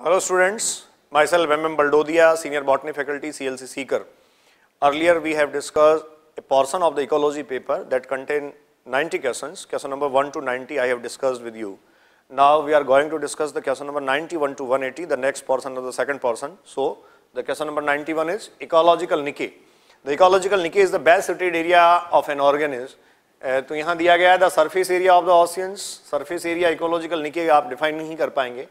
Hello students myself M M Baldodiya senior botany faculty C L C Sikar earlier we have discuss a portion of the ecology paper that contain 90 question question number one to 90 I have discuss with you now we are going to discuss the question number 91 to one eighty the next portion of the second portion so the question number 91 is ecological niche the ecological niche is the best suited area of an organism तो यहाँ दिया गया है the surface area of the oceans surface area ecological niche आप define नहीं कर पाएँगे.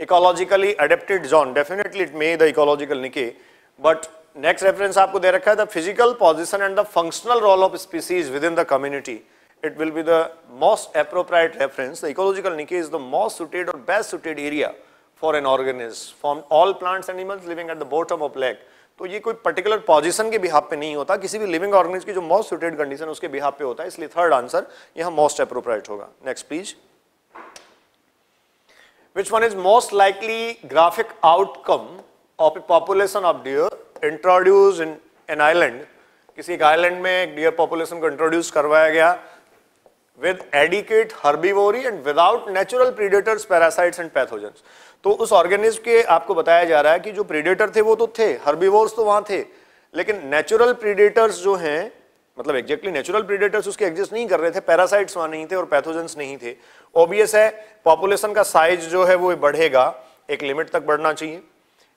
Ecologically adapted zone definitely it may the ecological niche but next reference आपको दे रखा है the physical position and the functional role of species within the community will be the most appropriate reference. The ecological niche is the most suited or best suited area for an organism from all plants and animals living at the bottom of lake. तो ये कोई particular position के behalf पे नहीं होता. किसी भी living organism की जो मोस्ट सुटेड कंडीशन उसके बिहाफ पे होता है. इसलिए थर्ड आंसर यहाँ मोस्ट अप्रोप्रिएट होगा. Next please which one is most likely graphic outcome of a population of deer introduced in an island. किसी एक आइलैंड में एक डियर पॉपुलेशन को इंट्रोड्यूस करवाया गया with adequate herbivory and without natural predators, parasites and pathogens. तो उस organism के आपको बताया जा रहा है कि जो प्रीडेटर थे वो तो थे हर्बीवोर्स तो वहाँ थे, लेकिन नेचुरल प्रीडेटर्स जो हैं मतलब एग्जैक्टली नेचुरल प्रीडेटर्स उसके एग्जिस्ट नहीं कर रहे थे पैरासाइट्स वहाँ नहीं थे और पैथोजेंस नहीं थे। ओबियस है पॉपुलेशन का साइज़ जो है वो बढ़ेगा, एक लिमिट तक बढ़ना चाहिए।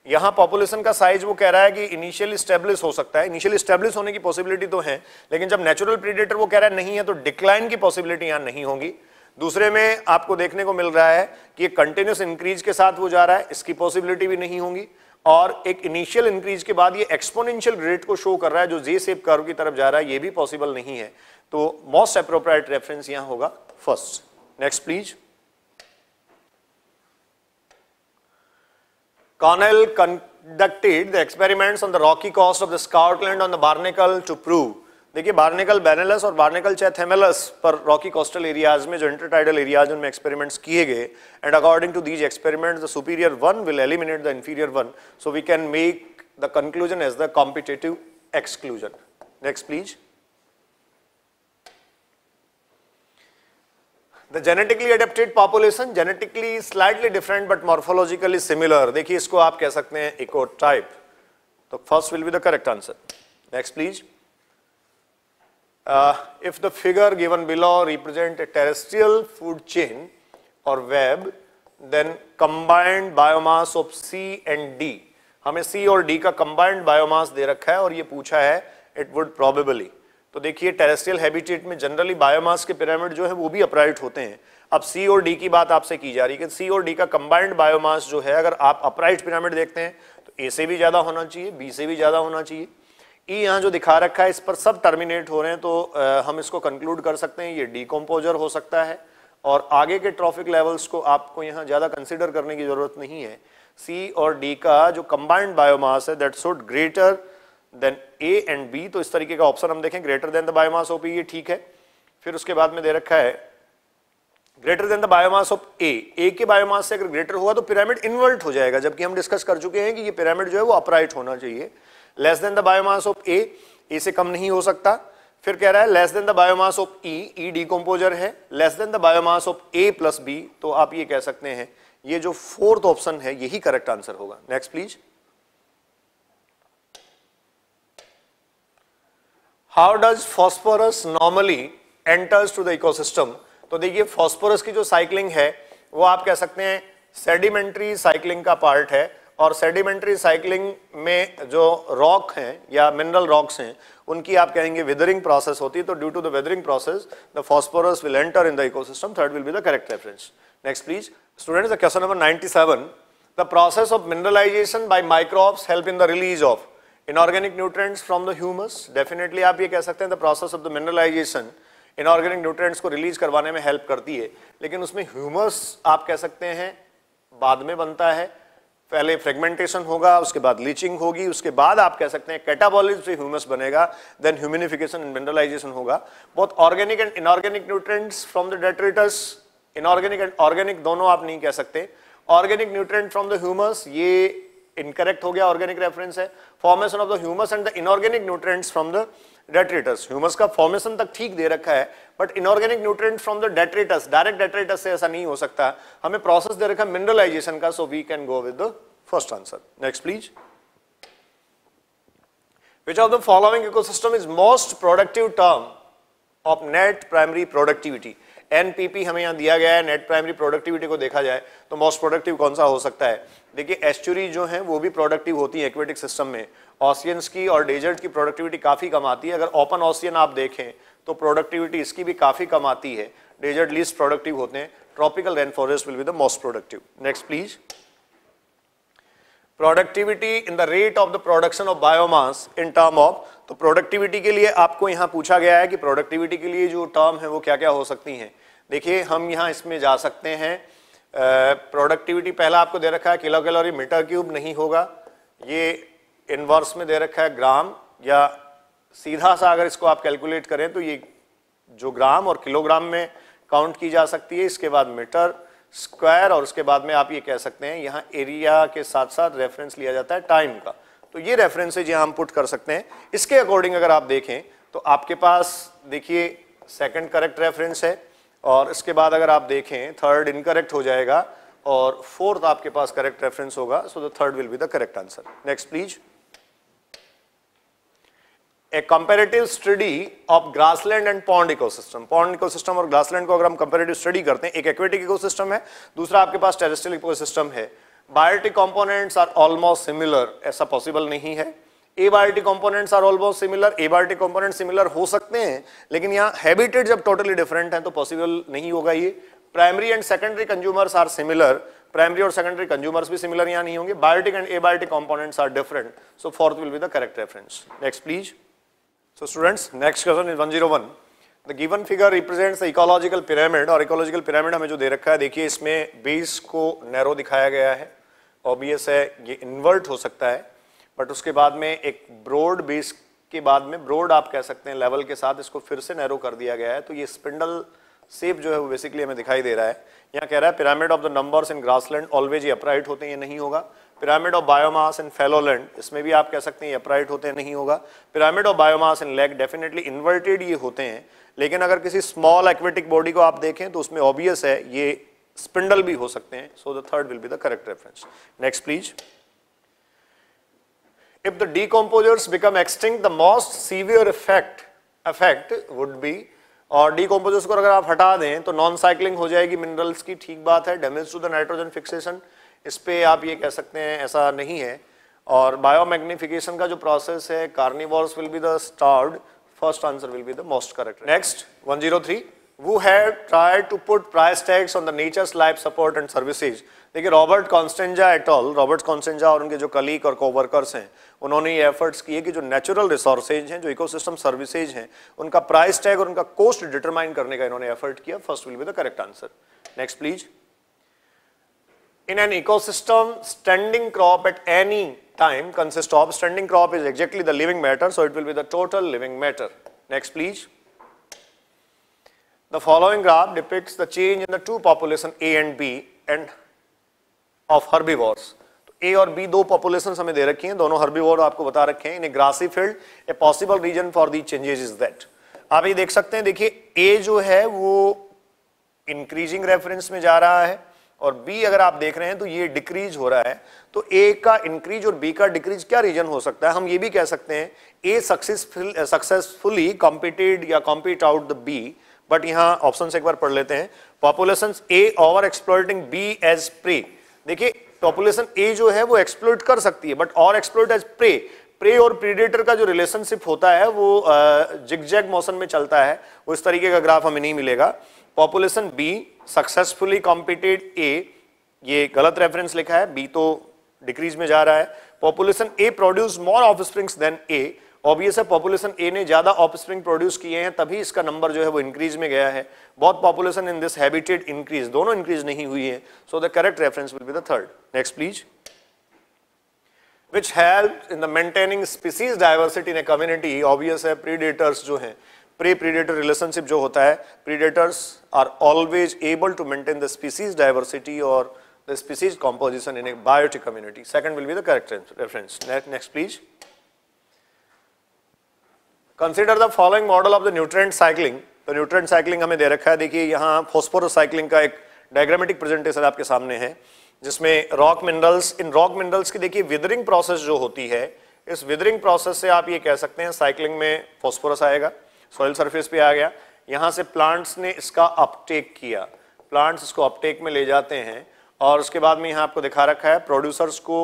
यहाँ पॉपुलेशन का साइज़ वो कह रहा है कि इनिशियल स्टेब्लिश हो सकता है। इनिशियल स्टेब्लिश होने की पॉसिबिलिटी तो है, लेकिन जब नेचुरल प्रीडेटर वो कह रहा है नहीं है तो डिक्लाइन की पॉसिबिलिटी यहाँ नहीं होगी। दूसरे में आपको देखने को मिल रहा है कि कंटिन्यूस इंक्रीज के साथ वो जा रहा है, इसकी पॉसिबिलिटी भी नहीं होगी। और एक इनिशियल इंक्रीज के बाद ये एक्सपोनेंशियल रेट को शो कर रहा है, जो जे सेप कर्व की तरफ़ जा रहा है, ये भी पॉसिबल नहीं है। तो मोस्ट अप्रोप्राइट रेफरेंस यहाँ होगा first next please Cornell conducted the experiments on the rocky coast of the Scotland on the Barnacle to prove. देखिए बार्निकल बेनेलस और बार्निकल चैथेमेलस पर रॉकी कोस्टल एरियाज़ में, जो इंटरटाइडल एरियाज़ उनमें experiments किए गए। And according to these experiments the superior one will eliminate the inferior one so we can make the conclusion as the competitive exclusion next please the genetically adapted population genetically slightly different but morphologically similar देखिए, इसको आप कह सकते हैं ecotype तो first will be the correct answer next please if the figure given below represent a terrestrial food chain और web then combined biomass of C and D हमें C और डी का कंबाइंड बायोमास दे रखा है और ये पूछा है इट वुड प्रॉबेबली तो देखिए टेरेस्ट्रियल हैबिटेट में जनरली बायोमास के पिरामिड जो है वो भी अपराइट होते हैं। अब सी और डी की बात आपसे की जा रही है कि सी और डी का कंबाइंड बायोमास जो है अगर आप अपराइट पिरामिड देखते हैं तो ए से भी ज़्यादा होना चाहिए बी से भी ज़्यादा होना चाहिए। ई e यहाँ जो दिखा रखा है इस पर सब टर्मिनेट हो रहे हैं तो आ, हम इसको कंक्लूड कर सकते हैं ये डीकम्पोजर हो सकता है। और आगे के ट्रॉफिक लेवल्स को आपको यहाँ ज़्यादा कंसिडर करने की ज़रूरत नहीं है। सी और डी का जो कंबाइंड बायोमास है that should greater than A and B तो इस तरीके का ऑप्शन हम देखें greater than the biomass of A ये ठीक है। फिर उसके बाद में दे रखा है greater than the biomass of A A के बायोमास से अगर ग्रेटर हुआ तो पिरामिड इन्वर्ट हो जाएगा, जबकि हम डिस्कस कर चुके हैं कि ये पिरामिड जो है वो अपराइट होना चाहिए। Less than the biomass of A A से कम नहीं हो सकता। फिर कह रहा है less than the biomass of E E decomposer है। Less than the biomass of A plus B तो आप ये कह सकते हैं। ये जो फोर्थ ऑप्शन है, यही करेक्ट आंसर होगा। Next please how does phosphorus normally enters to the ecosystem तो देखिए फॉस्फोरस की जो साइकिलिंग है, वो आप कह सकते हैं सेडिमेंट्री साइकिलिंग का पार्ट है और सेडिमेंट्री साइकिलिंग में जो रॉक हैं या मिनरल रॉक्स हैं, उनकी आप कहेंगे वेदरिंग प्रोसेस होती है। तो due to the weathering process the phosphorus will enter in the ecosystem third will be the correct reference next please students question number 97 the process of mineralisation by microbes help in the release of inorganic nutrients from the humus definitely आप ये कह सकते हैं the process of the mineralisation inorganic nutrients को release करवाने में help करती है, लेकिन उसमें ह्यूमस आप कह सकते हैं बाद में बनता है। पहले फ्रेगमेंटेशन होगा, उसके बाद लीचिंग होगी, उसके बाद आप कह सकते हैं कैटाबॉलिज से ह्यूमस बनेगा देन ह्यूमिनिफिकेशन एंड मिनरलाइजेशन होगा। बहुत organic and inorganic nutrients from the detritus inorganic and organic दोनों आप नहीं कह सकते। Organic nutrient from the humus ये इनकरेक्ट हो गया ऑर्गेनिक रेफरेंस है। Formation of the humus and the inorganic nutrients from the detritus humus का फॉर्मेशन तक ठीक दे रखा है but inorganic nutrient from the detritus direct detritus से ऐसा नहीं हो सकता। हमें प्रोसेस दे रखा है मिनरलाइजेशन का so we can go with the first answer next please which of the following ecosystem is most productive term of net primary productivity? NPP हमें यहाँ दिया गया है, नेट प्राइमरी प्रोडक्टिविटी को देखा जाए तो मोस्ट प्रोडक्टिव कौन सा हो सकता है? देखिए एस्चुरी जो है, वो भी प्रोडक्टिव होती है एक्वेटिक सिस्टम में। ऑसियंस की और डेजर्ट की प्रोडक्टिविटी काफ़ी कम आती है। अगर ओपन ऑसियन आप देखें तो प्रोडक्टिविटी इसकी भी काफ़ी कम आती है। डेजर्ट लीस्ट प्रोडक्टिव होते हैं। Tropical rain forest will be the most productive next please productivity in the rate of the production of biomass in term of तो प्रोडक्टिविटी के लिए आपको यहाँ पूछा गया है कि प्रोडक्टिविटी के लिए जो टर्म है वो क्या क्या हो सकती हैं। देखिए, हम यहाँ इसमें जा सकते हैं। प्रोडक्टिविटी पहला आपको दे रखा है किलो कैलोरी मीटर क्यूब नहीं होगा। ये इनवर्स में दे रखा है ग्राम या सीधा सा अगर इसको आप कैलकुलेट करें तो ये जो ग्राम और किलोग्राम में काउंट की जा सकती है। इसके बाद मीटर स्क्वायर और उसके बाद में आप ये कह सकते हैं, यहाँ एरिया के साथ साथ रेफरेंस लिया जाता है टाइम का। तो ये रेफरेंसेज यहाँ हम पुट कर सकते हैं। इसके अकॉर्डिंग अगर आप देखें तो आपके पास, देखिए सेकंड करेक्ट रेफरेंस है और इसके बाद अगर आप देखें थर्ड इनकरेक्ट हो जाएगा और फोर्थ आपके पास करेक्ट रेफरेंस होगा so the third will be the correct answer next please a comparative study of grassland and pond ecosystem pond ecosystem और ग्रासलैंड को अगर हम कंपेरेटिव स्टडी करते हैं, एक एक्वेटिक इकोसिस्टम है, दूसरा आपके पास टेरेस्ट्रियल इकोसिस्टम है। Biotic components are almost similar ऐसा पॉसिबल नहीं है। Abiotic components are almost similar abiotic component similar हो सकते हैं, लेकिन यहाँ हैबिटेट जब टोटली डिफरेंट है तो पॉसिबल नहीं होगा ये। Primary and secondary consumers are similar primary और सेकेंडरी कंज्यूमर्स भी सिमिलर यहाँ नहीं होंगे biotic and abiotic components are different so fourth will be the correct reference next please So students, next question is 101. The given figure represents the ecological pyramid और ecological pyramid हमें जो दे रखा है देखिए इसमें बेस को नैरो दिखाया गया है। ऑब्वियस है ये इन्वर्ट हो सकता है बट उसके बाद में एक ब्रॉड बेस के बाद में ब्रॉड आप कह सकते हैं लेवल के साथ इसको फिर से नैरो कर दिया गया है। तो ये स्पिंडल सेप जो है वो बेसिकली हमें दिखाई दे रहा है। यहाँ कह रहा है pyramid of the numbers in grassland always upright होते हैं ये नहीं होगा। Pyramid of biomass in fallow land इसमें भी आप कह सकते हैं अपराइट होते हैं, नहीं होगा। Pyramid of biomass in lake definitely inverted ये होते हैं, लेकिन अगर किसी स्मॉल एक्वेटिक बॉडी को आप देखें तो उसमें ऑब्वियस है, ये स्पिंडल भी हो सकते हैं। So the third will be the correct reference next please if the decomposers become extinct, the most severe effect effect would be, और decomposers को अगर आप हटा दें तो नॉन साइक्लिंग हो जाएगी मिनरल्स की ठीक बात है damage to the nitrogen fixation इस पर आप ये कह सकते हैं, ऐसा नहीं है। और बायोमैग्निफिकेशन का जो प्रोसेस है carnivores will be the starved first answer will be the most correct next 103 who had tried to put price tags on the nature's life support and services? देखिए Robert Costanza et al Robert Costanza और उनके जो colleague और coworkers हैं, उन्होंने ये efforts किए कि जो नेचुरल रिसोर्सेज हैं, जो इकोसिस्टम सर्विसेज़ हैं, उनका प्राइस टैग और उनका कॉस्ट डिटरमाइन करने का इन्होंने एफर्ट किया। First will be the correct answer next please in an ecosystem standing crop at any time consists of standing crop is exactly the living matter so it will be the total living matter next please the following graph depicts the change in the two population a and b and of herbivores A और B दो population हमें दे रखी हैं दोनों herbivore आपको बता रखे हैं in a grassy field a possible reason for the changes is that आप ये देख सकते हैं देखिए ए जो है वो इंक्रीजिंग रेफरेंस में जा रहा है और बी अगर आप देख रहे हैं तो ये डिक्रीज हो रहा है तो ए का इंक्रीज और बी का डिक्रीज क्या रीजन हो सकता है? हम ये भी कह सकते हैं ए सक्सेसफुल सक्सेसफुली कॉम्पिटेड या compete out the B but यहाँ ऑप्शन एक बार पढ़ लेते हैं। Population A over exploiting B as prey देखिए पॉपुलेशन ए जो है वो एक्सप्लोइट कर सकती है बट और एक्सप्लोइट एज प्रे प्रे और प्रीडेटर का जो रिलेशनशिप होता है, वो जिगजैग मोशन में चलता है। इस तरीके का ग्राफ हमें नहीं मिलेगा। Population B successfully competed A ये गलत रेफरेंस लिखा है बी तो डिक्रीज में जा रहा है। Population A produce more offsprings than A obvious है पॉपुलेशन ए ने ज़्यादा ऑफ़ स्प्रिंग प्रोड्यूस किए हैं, तभी इसका नंबर जो है वो इंक्रीज में गया है। बहुत population in this habitat increase दोनों इंक्रीज नहीं हुई है। So the correct reference will be the third next please which help in the maintaining species diversity in a community obvious है प्रीडेटर्स जो हैं। प्री प्रीडेटर रिलेशनशिप जो होता है predators are always able to maintain the species diversity और the species composition in a biotic community. Second will be the correct reference. Next, please. Consider the following model of the nutrient cycling. तो nutrient cycling हमें दे रखा है देखिए यहाँ phosphorus cycling का एक डायग्रामेटिक प्रेजेंटेशन आपके सामने है जिसमें rock minerals in rock minerals की देखिए विदरिंग प्रोसेस जो होती है इस विदरिंग प्रोसेस से आप ये कह सकते हैं साइकिलिंग में फॉस्फोरस आएगा सॉइल सरफेस पे आ गया। यहाँ से प्लांट्स ने इसका अपटेक किया। प्लांट्स इसको अपटेक में ले जाते हैं और उसके बाद में यहाँ आपको दिखा रखा है प्रोड्यूसर्स को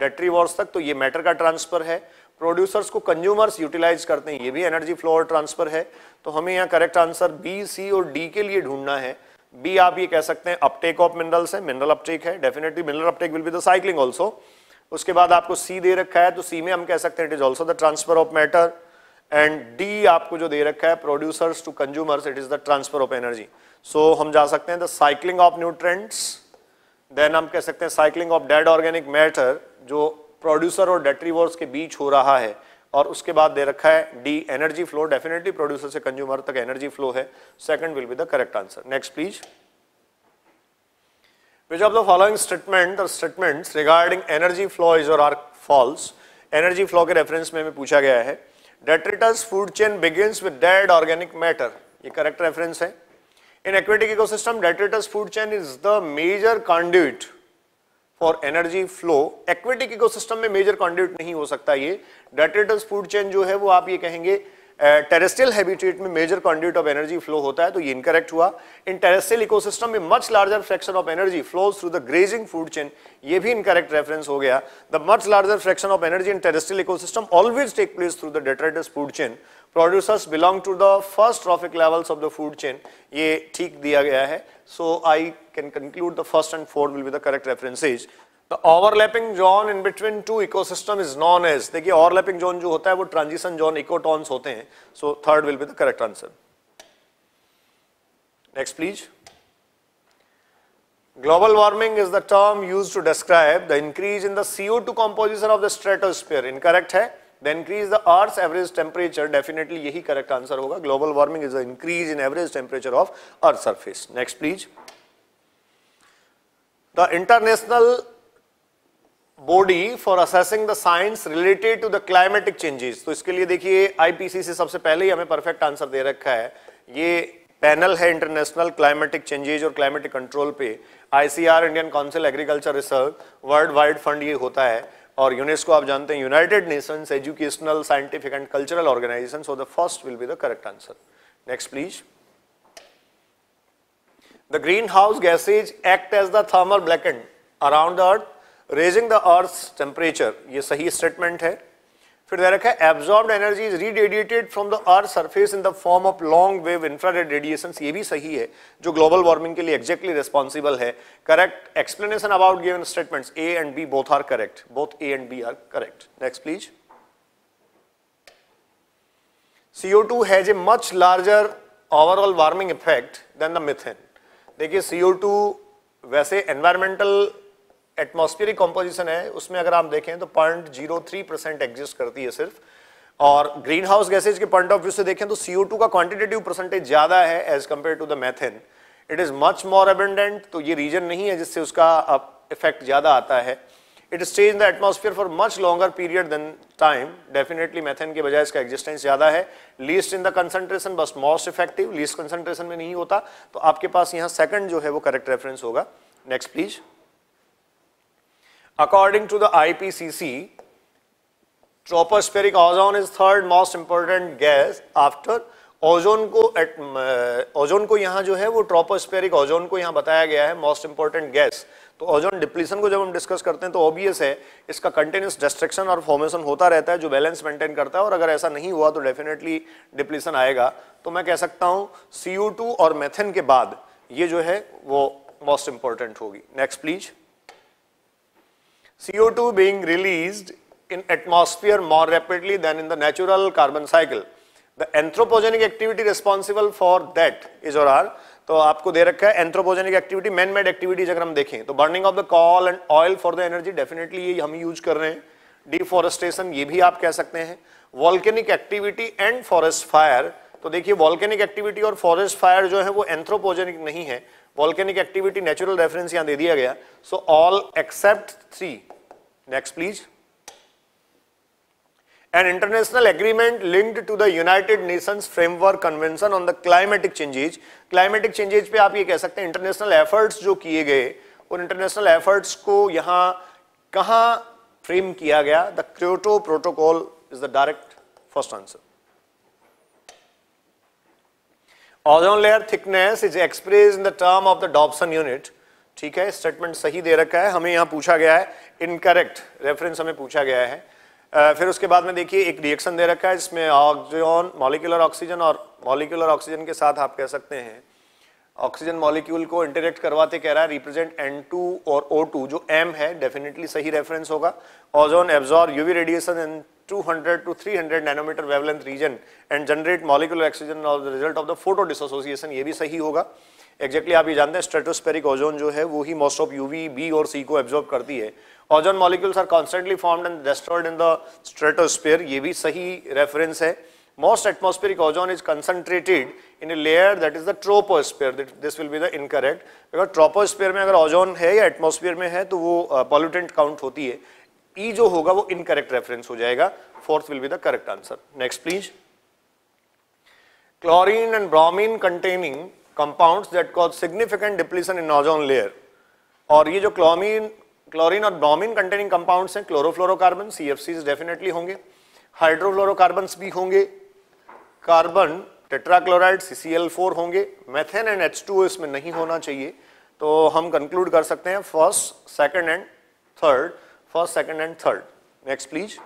डेट्रीवॉर्स तक तो ये मैटर का ट्रांसफ़र है। प्रोड्यूसर्स को कंज्यूमर्स यूटिलाइज करते हैं, ये भी एनर्जी फ्लो और ट्रांसफ़र है। तो हमें यहाँ करेक्ट आंसर बी सी और डी के लिए ढूंढना है। बी आप ये कह सकते हैं अपटेक ऑफ़ मिनरल्स है मिनरल अपटेक है definitely mineral uptake will be the cycling also उसके बाद आपको सी दे रखा है तो सी में हम कह सकते हैं it is also the transfer of matter and D आपको जो दे रखा है producers to consumers it is the transfer of energy so हम जा सकते हैं the cycling of nutrients then हम कह सकते हैं cycling of dead organic matter जो प्रोड्यूसर और डेट्रीवर्स के बीच हो रहा है। और उसके बाद दे रखा है D energy flow definitely producer से कंज्यूमर तक एनर्जी फ्लो है। Second will be the correct answer next please which of the following statement or statements regarding energy flow is or are false? Energy flow के reference में पूछा गया है। Detritus food chain begins with dead organic matter ये correct reference है। In aquatic ecosystem detritus food chain is the major conduit for energy flow aquatic ecosystem में major conduit नहीं हो सकता ये। डेट्रिटस फ़ूड चेन जो है, वो आप ये कहेंगे टेरेस्ट्रियल हैबिटेट में major conduit of energy flow होता है तो ये इनकरेक्ट हुआ। इन टेरेस्ट्रियल इकोसिस्टम में much larger fraction of energy flows through the grazing food chain ये भी इनकरेक्ट रेफरेंस हो गया। The much larger fraction of energy in terrestrial ecosystem always take place through the detritus food chain producers belong to the first trophic levels of the food chain ये ठीक दिया गया है। So I can conclude the first and fourth will be the correct references the overlapping zone in between two ecosystem is known as देखिए overlapping zone जो होता है वो ट्रांजिशन जोन इकोटॉन्स होते हैं। So third will be the correct answer next please global warming is the term use to describe the increase in the CO two composition of the stratosphere incorrect है? The increase the earth average temperature definitely यही correct answer होगा। Global warming is the increase in average temperature of earth surface next please the international body for assessing the science related to the climatic changes तो इसके लिए देखिए IPC से सबसे पहले ही हमें परफेक्ट आंसर दे रखा है। ये पैनल है इंटरनेशनल क्लाइमेटिक चेंजेज और क्लाइमेटिक कंट्रोल पे। ICR Indian council agriculture research world wide fund ये होता है। और यूनेस्को आप जानते हैं United Nations educational scientific and cultural organisation so the first will be the correct answer next please the green house gases act as the thermal blanket around the earth raising the earth temperature ये सही statement है। फिर दे रखा है absorb energy is reradiated from the earth surface in the form of long wave infrared radiation ये भी सही है, जो ग्लोबल वार्मिंग के लिए एग्जैक्टली रिस्पॉन्सिबल है। Correct explanation about given statements A and B both are correct both A and B are correct next please CO2 has a much larger overall warming effect than the methane. देखिए CO2 वैसे environmental atmospheric composition है, उसमें अगर आप देखें तो point zero three percent exist करती है सिर्फ़। और ग्रीन हाउस गैसेज के पॉइंट ऑफ़ व्यू से देखें तो सीओ टू का क्वांटिटेटिव परसेंटेज ज़्यादा है as compare to the methane it is much more abundant तो ये रीजन नहीं है जिससे उसका इफ़ेक्ट ज़्यादा आता है। It stays the atmosphere for much longer period than time definitely methane के बजाय इसका एग्जिस्टेंस ज़्यादा है। लीस्ट इन द कंसंट्रेशन बस मोस्ट इफ़ेक्टिव लीस्ट कंसंट्रेशन में नहीं होता। तो आपके पास यहाँ सेकंड जो है वो करेक्ट रेफरेंस होगा। Next please According to the IPCC, tropospheric ozone is third most important gas after ozone को ओजोन को यहाँ जो है वो ट्रोपोस्फेरिक ओजोन को यहाँ बताया गया है मोस्ट इंपॉर्टेंट गैस तो ओजोन डिप्लीशन को जब हम डिस्कस करते हैं तो ऑब्वियस है इसका कंटिन्यूस डिस्ट्रक्शन और फॉर्मेशन होता रहता है जो बैलेंस मेंटेन करता है और अगर ऐसा नहीं हुआ तो डेफिनेटली डिप्लीशन आएगा। तो मैं कह सकता हूँ सी और मेथन के बाद ये जो है वो मोस्ट इंपॉर्टेंट होगी। Next please CO2 being released in atmosphere more rapidly than in the natural carbon cycle. The anthropogenic activity responsible for that is or are तो आपको दे रखा है anthropogenic activity man made activities अगर हम देखें तो burning of the coal and oil for the energy definitely ये हम यूज़ कर रहे हैं। डिफॉरेस्टेशन ये भी आप कह सकते हैं। Volcanic activity and forest fire तो देखिए वॉल्केनिक एक्टिविटी और फॉरेस्ट फायर जो है वो एंथ्रोपोजेनिक नहीं है। वॉल्केनिक एक्टिविटी नेचुरल रेफरेंस यहाँ दे दिया गया। So all except three next please an international agreement linked to the United Nations Framework Convention on the Climatic Changes. Climatic Changes पे आप ये कह सकते हैं इंटरनेशनल एफर्ट्स जो किए गए, उन इंटरनेशनल एफर्ट्स को यहाँ कहाँ फ्रेम किया गया? The Kyoto protocol is the direct first answer ozone layer thickness is express in the term of the Dobson unit ठीक है स्टेटमेंट सही दे रखा है, हमें यहाँ पूछा गया है इनकरेक्ट रेफरेंस हमें पूछा गया है। फिर उसके बाद में देखिए, एक रिएक्शन दे रखा है, जिसमें ऑक्सीजन मॉलिकुलर ऑक्सीजन और मॉलिकुलर ऑक्सीजन के साथ आप कह सकते हैं। ऑक्सीजन मॉलिक्यूल को इंटरेक्ट करवाते कह रहा है रिप्रेजेंट N2 और O2 जो M है डेफिनेटली सही रेफरेंस होगा। Ozone absorb UV radiation in 200 to 300 nanometre wavelength region and generate molecular oxygen और the result of the photo dissociation ये भी सही होगा। एक्जैक्टली आप ये जानते हैं स्ट्रेटोस्पेरिक ओजोन जो है, वो ही मोस्ट ऑफ़ यूवी बी और सी को एब्जॉर्ब करती है। Ozone molecules are constantly formed and destroyed in the stratosphere ये भी सही रेफरेंस है। Most atmospheric ozone is concentrated in a layer that is the troposphere this will be the incorrect because troposphere में अगर ozone है या atmosphere में है तो वो पॉल्यूटेंट काउंट होती है। ई जो होगा वो इनकरेक्ट रेफरेंस हो जाएगा. Fourth will be the correct answer next please chlorine and bromine containing compounds that cause significant depletion in ozone layer. और ये जो क्लोमीन क्लोरीन और ब्रोमीन कंटेनिंग कंपाउंड्स हैं क्लोरोफ्लोरोकार्बन सीएफसीज डेफिनेटली होंगे. हाइड्रोफ्लोरोकार्बन्स भी होंगे. कार्बन टेट्राक्लोराइड CCl4 होंगे. Methane and H2O इसमें नहीं होना चाहिए. तो हम कंक्लूड कर सकते हैं. First second and third first second and third next please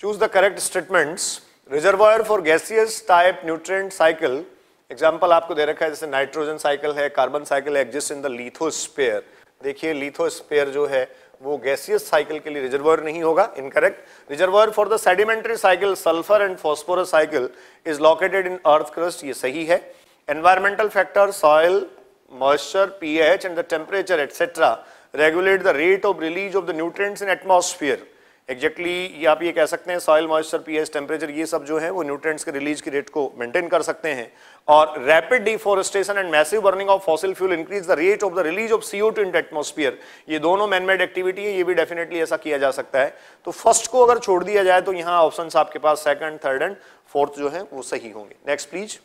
choose the correct statements reservoir for gaseous type nutrient cycle example आपको दे रखा है, जैसे नाइट्रोजन साइकिल है carbon cycle exist in the lithosphere देखिए लिथोस्फेयर जो है, वो गैसियस साइकिल के लिए रिजर्वर नहीं होगा incorrect reservoir for the sedimentary cycle sulphur and phosphorus cycle is located in earth crust ये सही है. Environmental factor soil moisture pH and the temperature etcetera regulate the rate of release of the nutrients in atmosphere exactly ये आप ये कह सकते हैं soil moisture pH temperature ये सब जो है, वो न्यूट्रिएंट्स के रिलीज़ की रेट को मेंटेन कर सकते हैं। और rapid deforestation and massive burning of fossil fuel increase the rate of the release of CO2 in atmosphere ये दोनों मैनमेड एक्टिविटी है, ये भी डेफिनेटली ऐसा किया जा सकता है। तो फ़र्स्ट को अगर छोड़ दिया जाए तो यहाँ ऑप्शन आपके पास सेकंड थर्ड एंड फोर्थ जो है, वो सही होंगे। नेक्स्ट प्लीज़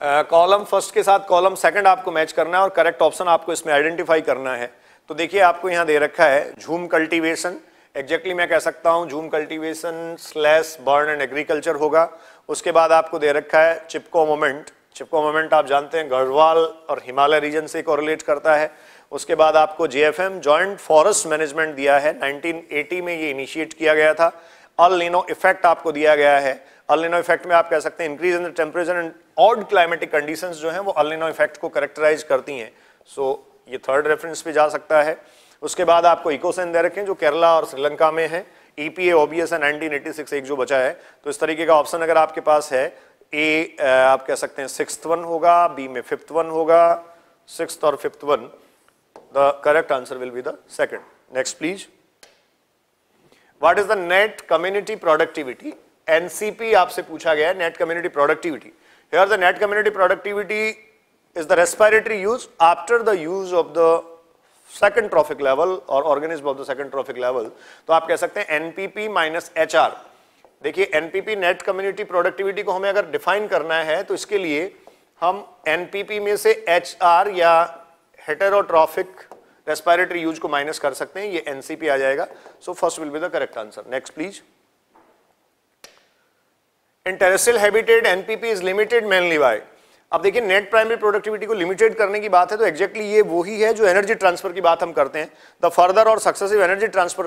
कॉलम फ़र्स्ट के साथ कॉलम सेकंड आपको मैच करना है और करेक्ट ऑप्शन आपको इसमें आइडेंटिफाई करना है। तो देखिए, आपको यहाँ दे रखा है झूम कल्टीवेशन एग्जैक्टली मैं कह सकता हूँ, jhum cultivation slash burn and agriculture होगा। उसके बाद आपको दे रखा है चिपको मोमेंट चिपको मोमेंट आप जानते हैं गढ़वाल और हिमालय रीजन से कोरिलेट करता है। उसके बाद आपको जेएफएम जॉइंट फॉरेस्ट मैनेजमेंट दिया है। 1980 में ये इनिशिएट किया गया था। अल नीनो इफ़ेक्ट आपको दिया गया है। अल नीनो इफ़ेक्ट में आप कह सकते हैं increase in the temperature and odd climatic conditions जो हैं वो अल नीनो इफ़ेक्ट को करेक्टराइज करती हैं। सो so, ये थर्ड रेफरेंस पे जा सकता है। उसके बाद आपको इकोसेन दे रखें जो केरला और श्रीलंका में है। ई ईपीए ओबीएस है 1986 एक जो बचा है। तो इस तरीके का ऑप्शन अगर आपके पास है ए आप कह सकते हैं सिक्स वन होगा बी में फिफ्थ वन होगा सिक्स और fifth one the correct answer will be the second next please what is the net community productivity NCP आपसे पूछा गया net community productivity here the net community productivity is the respiratory use after the use of the second trophic level और organism of the second trophic level तो आप कह सकते हैं NPP minus H देखिए एनपीपी नेट कम्युनिटी प्रोडक्टिविटी को हमें अगर डिफाइन करना है तो इसके लिए हम एनपीपी में से HR या हेटेरोट्रॉफिक रेस्पिरेटरी यूज़ को माइनस कर सकते हैं, ये एनसीपी आ जाएगा। So first will be the correct answer next please and terrestrial habitat NPP is limited mainly by अब देखिए नेट प्राइमरी प्रोडक्टिविटी को लिमिटेड करने की बात है तो एक्जैक्टली exactly ये वही है जो एनर्जी ट्रांसफ़र की बात हम करते हैं। द फर्दर और successive energy transfer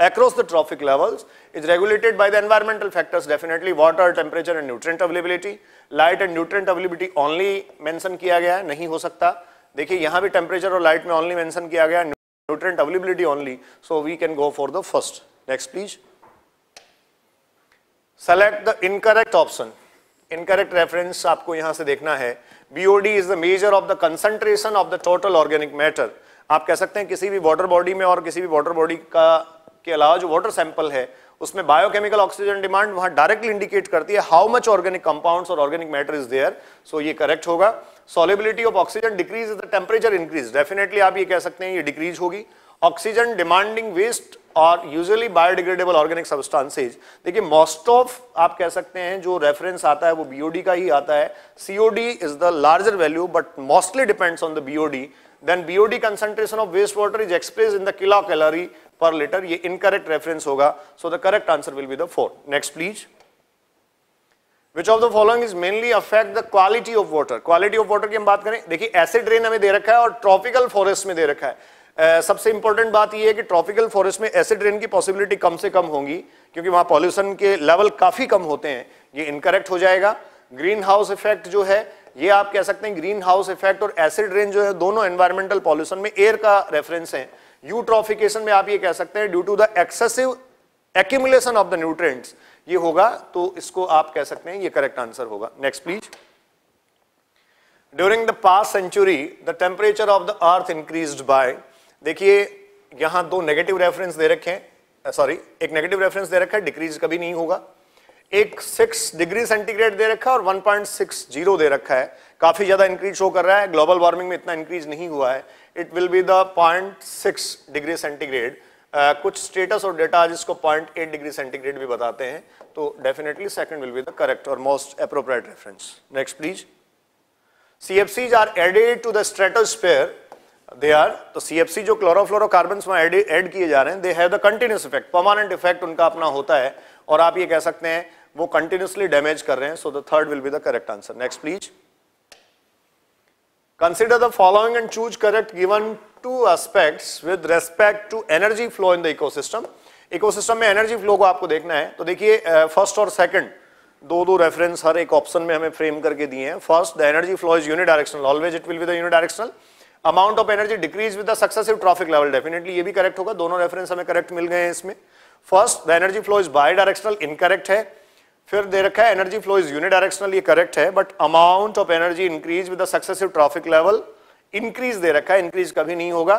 across the trophic levels is regulated by the environmental factors definitely water temperature and nutrient availability light and nutrient availability only mention किया गया है, नहीं हो सकता। देखिए, यहाँ भी टेम्परेचर और लाइट में ऑनली मैंशन किया गया nutrient availability only so we can go for the first next please select the incorrect option incorrect reference आपको यहाँ से देखना है। BOD is the measure of the concentration of the total organic matter आप कह सकते हैं किसी भी वाटर बॉडी में और किसी भी वाटर बॉडी का, के अलावा जो वाटर सैंपल है, उसमें बायोकेमिकल ऑक्सीजन डिमांड वहाँ डायरेक्टली इंडिकेट करती है हाउ मच ऑर्गेनिक कंपाउंड्स और organic matter is there so ये करेक्ट होगा। Solubility of oxygen decrease is the temperature increase definitely आप ये कह सकते हैं ये डिक्रीज होगी। ऑक्सीजन डिमांडिंग वेस्ट और यूजुअली बायोडिग्रेडेबल ऑर्गेनिक सब्सटेंसेज देखिए मोस्ट ऑफ़ आप कह सकते हैं, जो रेफरेंस आता है, वो बीओडी का ही आता है। COD is the larger value but mostly depends on the BOD then BOD concentration of waste water is express in the kilo calorie per litre ये इनकरेक्ट रेफरेंस होगा। So the correct answer will be the four next please which of the following is mainly affect the quality of water quality of water की हम बात करें। देखिए acid rain हमें दे रखा है और ट्रॉपिकल फॉरेस्ट में दे रखा है। सबसे इंपॉर्टेंट बात यह है कि ट्रॉपिकल फॉरेस्ट में एसिड रेन की पॉसिबिलिटी कम से कम होंगी, क्योंकि वहाँ पॉल्यूशन के लेवल काफ़ी कम होते हैं। ये इनकरेक्ट हो जाएगा। ग्रीन हाउस इफ़ेक्ट जो है, ये आप कह सकते हैं ग्रीन हाउस इफ़ेक्ट और एसिड रेन जो है, दोनों एनवायरमेंटल पॉल्यूशन में एयर का रेफरेंस है। यूट्रॉफिकेशन में आप ये कह सकते हैं due to the excessive accumulation of the nutrients ये होगा तो इसको आप कह सकते हैं, ये करेक्ट आंसर होगा। Next please during the past century the temperature of the earth increase by देखिए, यहाँ दो नेगेटिव रेफरेंस दे रखे हैं। सॉरी एक नेगेटिव रेफरेंस दे रखा है डिक्रीज कभी नहीं होगा। एक सिक्स डिग्री सेंटीग्रेड दे रखा है और 1.60 दे रखा है। काफ़ी ज़्यादा इंक्रीज शो कर रहा है। ग्लोबल वार्मिंग में इतना इंक्रीज नहीं हुआ है। It will be the point six degree centigrade कुछ स्टेटस और डेटा जिसको पॉइंट एट डिग्री सेंटीग्रेड भी बताते हैं। तो definitely second will be the correct और most appropriate reference next please CFCs are added to the stratosphere they are तो CFC जो क्लोरोफ्लोरोकार्बन ऐड किए जा रहे हैं they have the continuous effect permanent effect उनका अपना होता है, और आप ये कह सकते हैं, वो कंटिन्यूसली डैमेज कर रहे हैं so the third will be the correct answer next please consider the following and choose correct given two aspects with respect to energy flow in the ecosystem ecosystem में एनर्जी फ्लो को आपको देखना है तो देखिए फ़र्स्ट और second दो दो रेफरेंस हर एक ऑप्शन में हमें फ्रेम करके दिए हैं. First the energy flow is unidirectional always it will be the unidirectional amount of energy decrease with the successive trophic level definitely ये भी करेक्ट होगा। दोनों रेफरेंस हमें करेक्ट मिल गए हैं इसमें। First the energy flow is bi directional incorrect है। फिर दे रखा है energy flow is unit directional ये करेक्ट है। But amount of energy increase with the successive trophic level increase दे रखा है। इंक्रीज कभी नहीं होगा।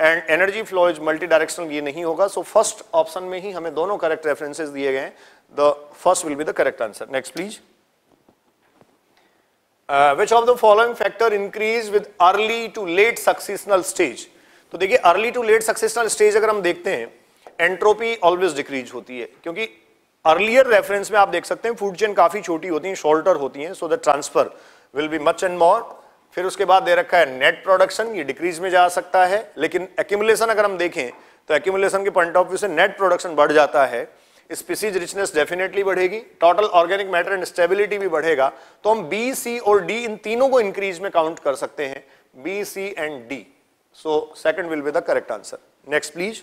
And energy flow is multi directional ये नहीं होगा। सो फ़र्स्ट ऑप्शन में ही हमें दोनों करेक्ट रेफरेंसेज दिए गए the first will be the correct answer next please which of the following factor increase with early to late successional stage? तो देखिए early to late successional stage अगर हम देखते हैं एंट्रोपी ऑलवेज डिक्रीज होती है। क्योंकि अर्लियर रेफरेंस में आप देख सकते हैं फ़ूड चेन काफ़ी छोटी होती है शॉर्टर होती है so the transfer will be much and more फिर उसके बाद दे रखा है नेट प्रोडक्शन ये डिक्रीज में जा सकता है, लेकिन एक्यूमुलेशन अगर हम देखें तो एक्यूमुलेशन के पॉइंट ऑफ़ व्यू से नेट प्रोडक्शन बढ़ जाता है। स्पीसीज रिचनेस डेफिनेटली बढ़ेगी, total organic matter and stability भी बढ़ेगा तो हम बी सी और डी इन तीनों को इंक्रीज में काउंट कर सकते हैं B C and D so second will be the correct answer next please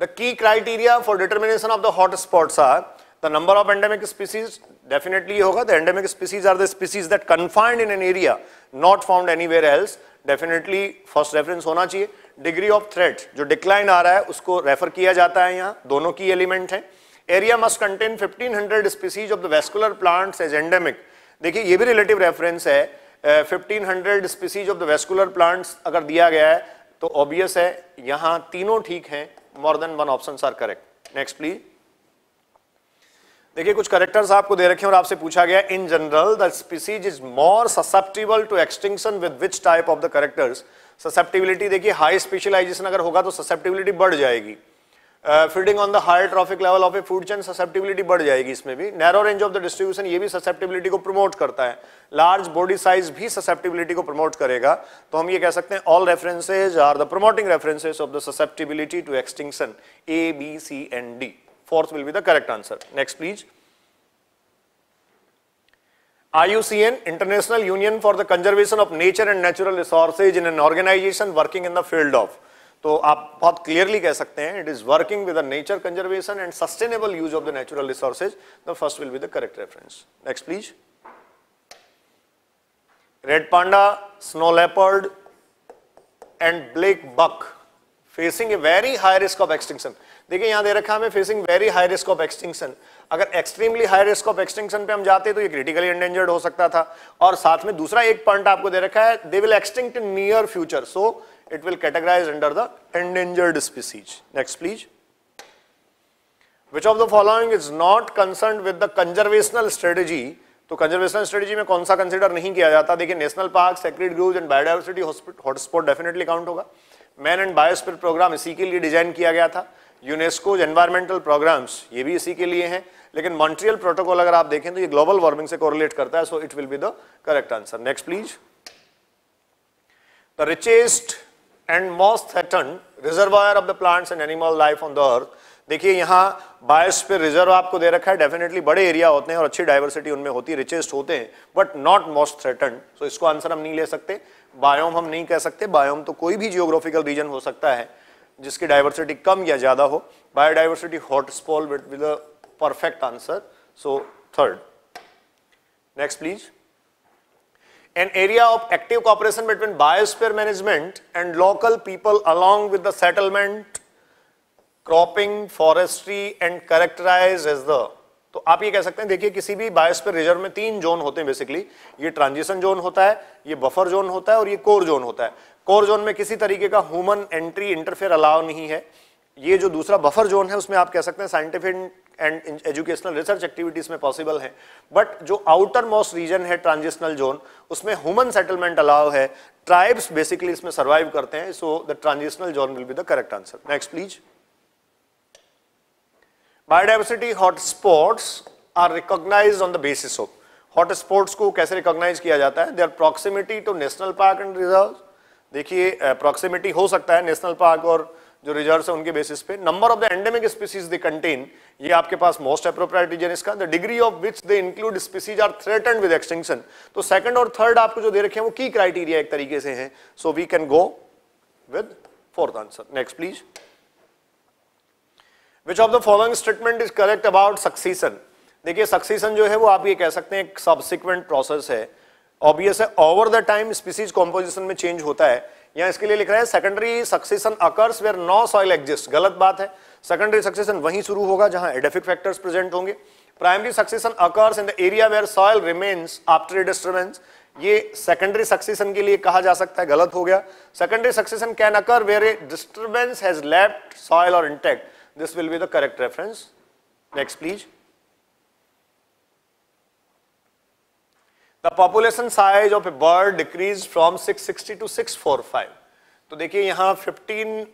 the key criteria for determination of the hot spots are the number of endemic species definitely होगा the endemic species are the species that confined in an area not found anywhere else definitely first reference होना चाहिए। Degree of threat जो decline आ रहा है, उसको refer किया जाता है यहाँ। दोनों की एलिमेंट है। Area must contain 1500 species of the vascular plants as endemic देखिए, ये भी रिलेटिव रेफरेंस है। Fifteen hundred species of the vascular plants अगर दिया गया है तो ऑब्वियस है, यहाँ तीनों ठीक हैं। More than one option are correct next please देखिए, कुछ करेक्टर्स आपको दे रखे हैं और आपसे पूछा गया in general, the species is more susceptible to extinction with which type of the characters? Susceptibility, देखिए, हाई स्पेशलाइजेशन अगर होगा तो ससेप्टिबिलिटी बढ़ जाएगी। Feeding on the higher trophic level of a food chain, susceptibility बढ़ जाएगी इसमें भी। Narrow range of the distribution, ये भी ससेप्टिबिलिटी को प्रमोट करता है। लार्ज बॉडी साइज़ भी ससेप्टिबिलिटी को प्रमोट करेगा। तो हम ये कह सकते हैं, all references are the promoting references of the susceptibility to extinction, A, B, C, and D. Fourth will be the correct answer next please IUCN, International Union for the Conservation of Nature and Natural Resources in an organization working in the field of. तो आप बहुत clearly कह सकते हैं it is working with nature conservation and sustainable use of the natural resources the first will be the correct reference next please red panda snow leopard and black buck facing a very high risk of extinction देखिए यहाँ दे रखा हमें facing very high risk of extinction अगर extremely high risk of extinction पे हम जाते तो ये क्रिटिकली एंडेंजर्ड हो सकता था और साथ में दूसरा एक पॉइंट आपको दे रखा है they will extinct in near future so it will categorize under the endangered species. Next, please. Which of the following is not concerned with the conservational strategy? तो कंजर्वेशन स्ट्रेटेजी में कौन सा कंसिडर नहीं किया जाता देखिए national park sacred grove and biodiversity hotspot definitely count होगा man and biosphere programme इसी के लिए डिज़ाइन किया गया था यूनेस्को एनवायरमेंटल प्रोग्राम्स, ये भी इसी के लिए हैं। लेकिन मॉन्ट्रियल प्रोटोकॉल अगर आप देखें तो ये ग्लोबल वार्मिंग से कोरिलेट करता है so it will be the correct answer next please the richest and most threaten reservoir of the plants and animal life on the earth देखिए, यहाँ बायोस्फीयर रिज़र्व आपको दे रखा है। डेफिनेटली बड़े एरिया होते हैं और अच्छी डाइवर्सिटी उनमें होती है रिचेस्ट होते हैं। But not most threaten so इसको आंसर हम नहीं ले सकते। बायोम हम नहीं कह सकते। बायोम तो कोई भी जियोग्राफिकल रीजन हो सकता है। जिसकी डाइवर्सिटी कम या ज़्यादा हो biodiversity hotspot with a perfect answer so third next please area of active cooperation between biosphere management and local people along with the settlement cropping forestry and characterize as the तो आप ये कह सकते हैं, देखिए, किसी भी बायोस्फीयर रिज़र्व में तीन जोन होते हैं बेसिकली ये ट्रांजिशन जोन होता है, ये बफर जोन होता है और ये कोर जोन होता है। कोर जोन में किसी तरीके का ह्यूमन एंट्री इंटरफेयर अलाउ नहीं है। ये जो दूसरा बफर जोन है, उसमें आप कह सकते हैं scientific and educational research activities में पॉसिबल है। बट जो आउटर मोस्ट रीजन है ट्रांजिशनल जोन उसमें ह्यूमन सेटलमेंट अलाउ है। ट्राइब्स बेसिकली इसमें सर्वाइव करते हैं so the transitional zone will be the correct answer next please biodiversity hotspots are recognize on the basis of hotspots को कैसे recognise किया जाता है? Their proximity to national park and reserve देखिए proximity हो सकता है नेशनल पार्क और जो रिज़र्व है उनके बेसिस पे। Number of the endemic species they contain ये आपके पास मोस्ट अप्रोप्रिएट रीजन इसका। The degree of which they include species are threaten with extinction तो सेकंड और थर्ड आपको जो दे रखे हैं, वो की क्राइटेरिया एक तरीके से हैं। So we can go with fourth answer next please which of the following statement is correct about succession देखिए सक्सीसन जो है वो आप ये कह सकते हैं एक सब्सिक्वेंट प्रोसेस है। ऑब्वियस है over the time species composition में चेंज होता है। यहाँ इसके लिए लिख रहा है secondary succession occurs where no soil exist गलत बात है। सेकेंडरी सक्सेशन वहीं शुरू होगा जहाँ एडेफिक फैक्टर्स प्रेजेंट होंगे। Primary succession occurs in the area where soil remains after disturbance ये सेकेंडरी सक्सेशन के लिए कहा जा सकता है गलत हो गया। Secondary succession can occur where a disturbance has left soil और intact This will be the correct reference. Next, please. The population size of a bird decreased from 660 to 645. तो देखिए, यहाँ 15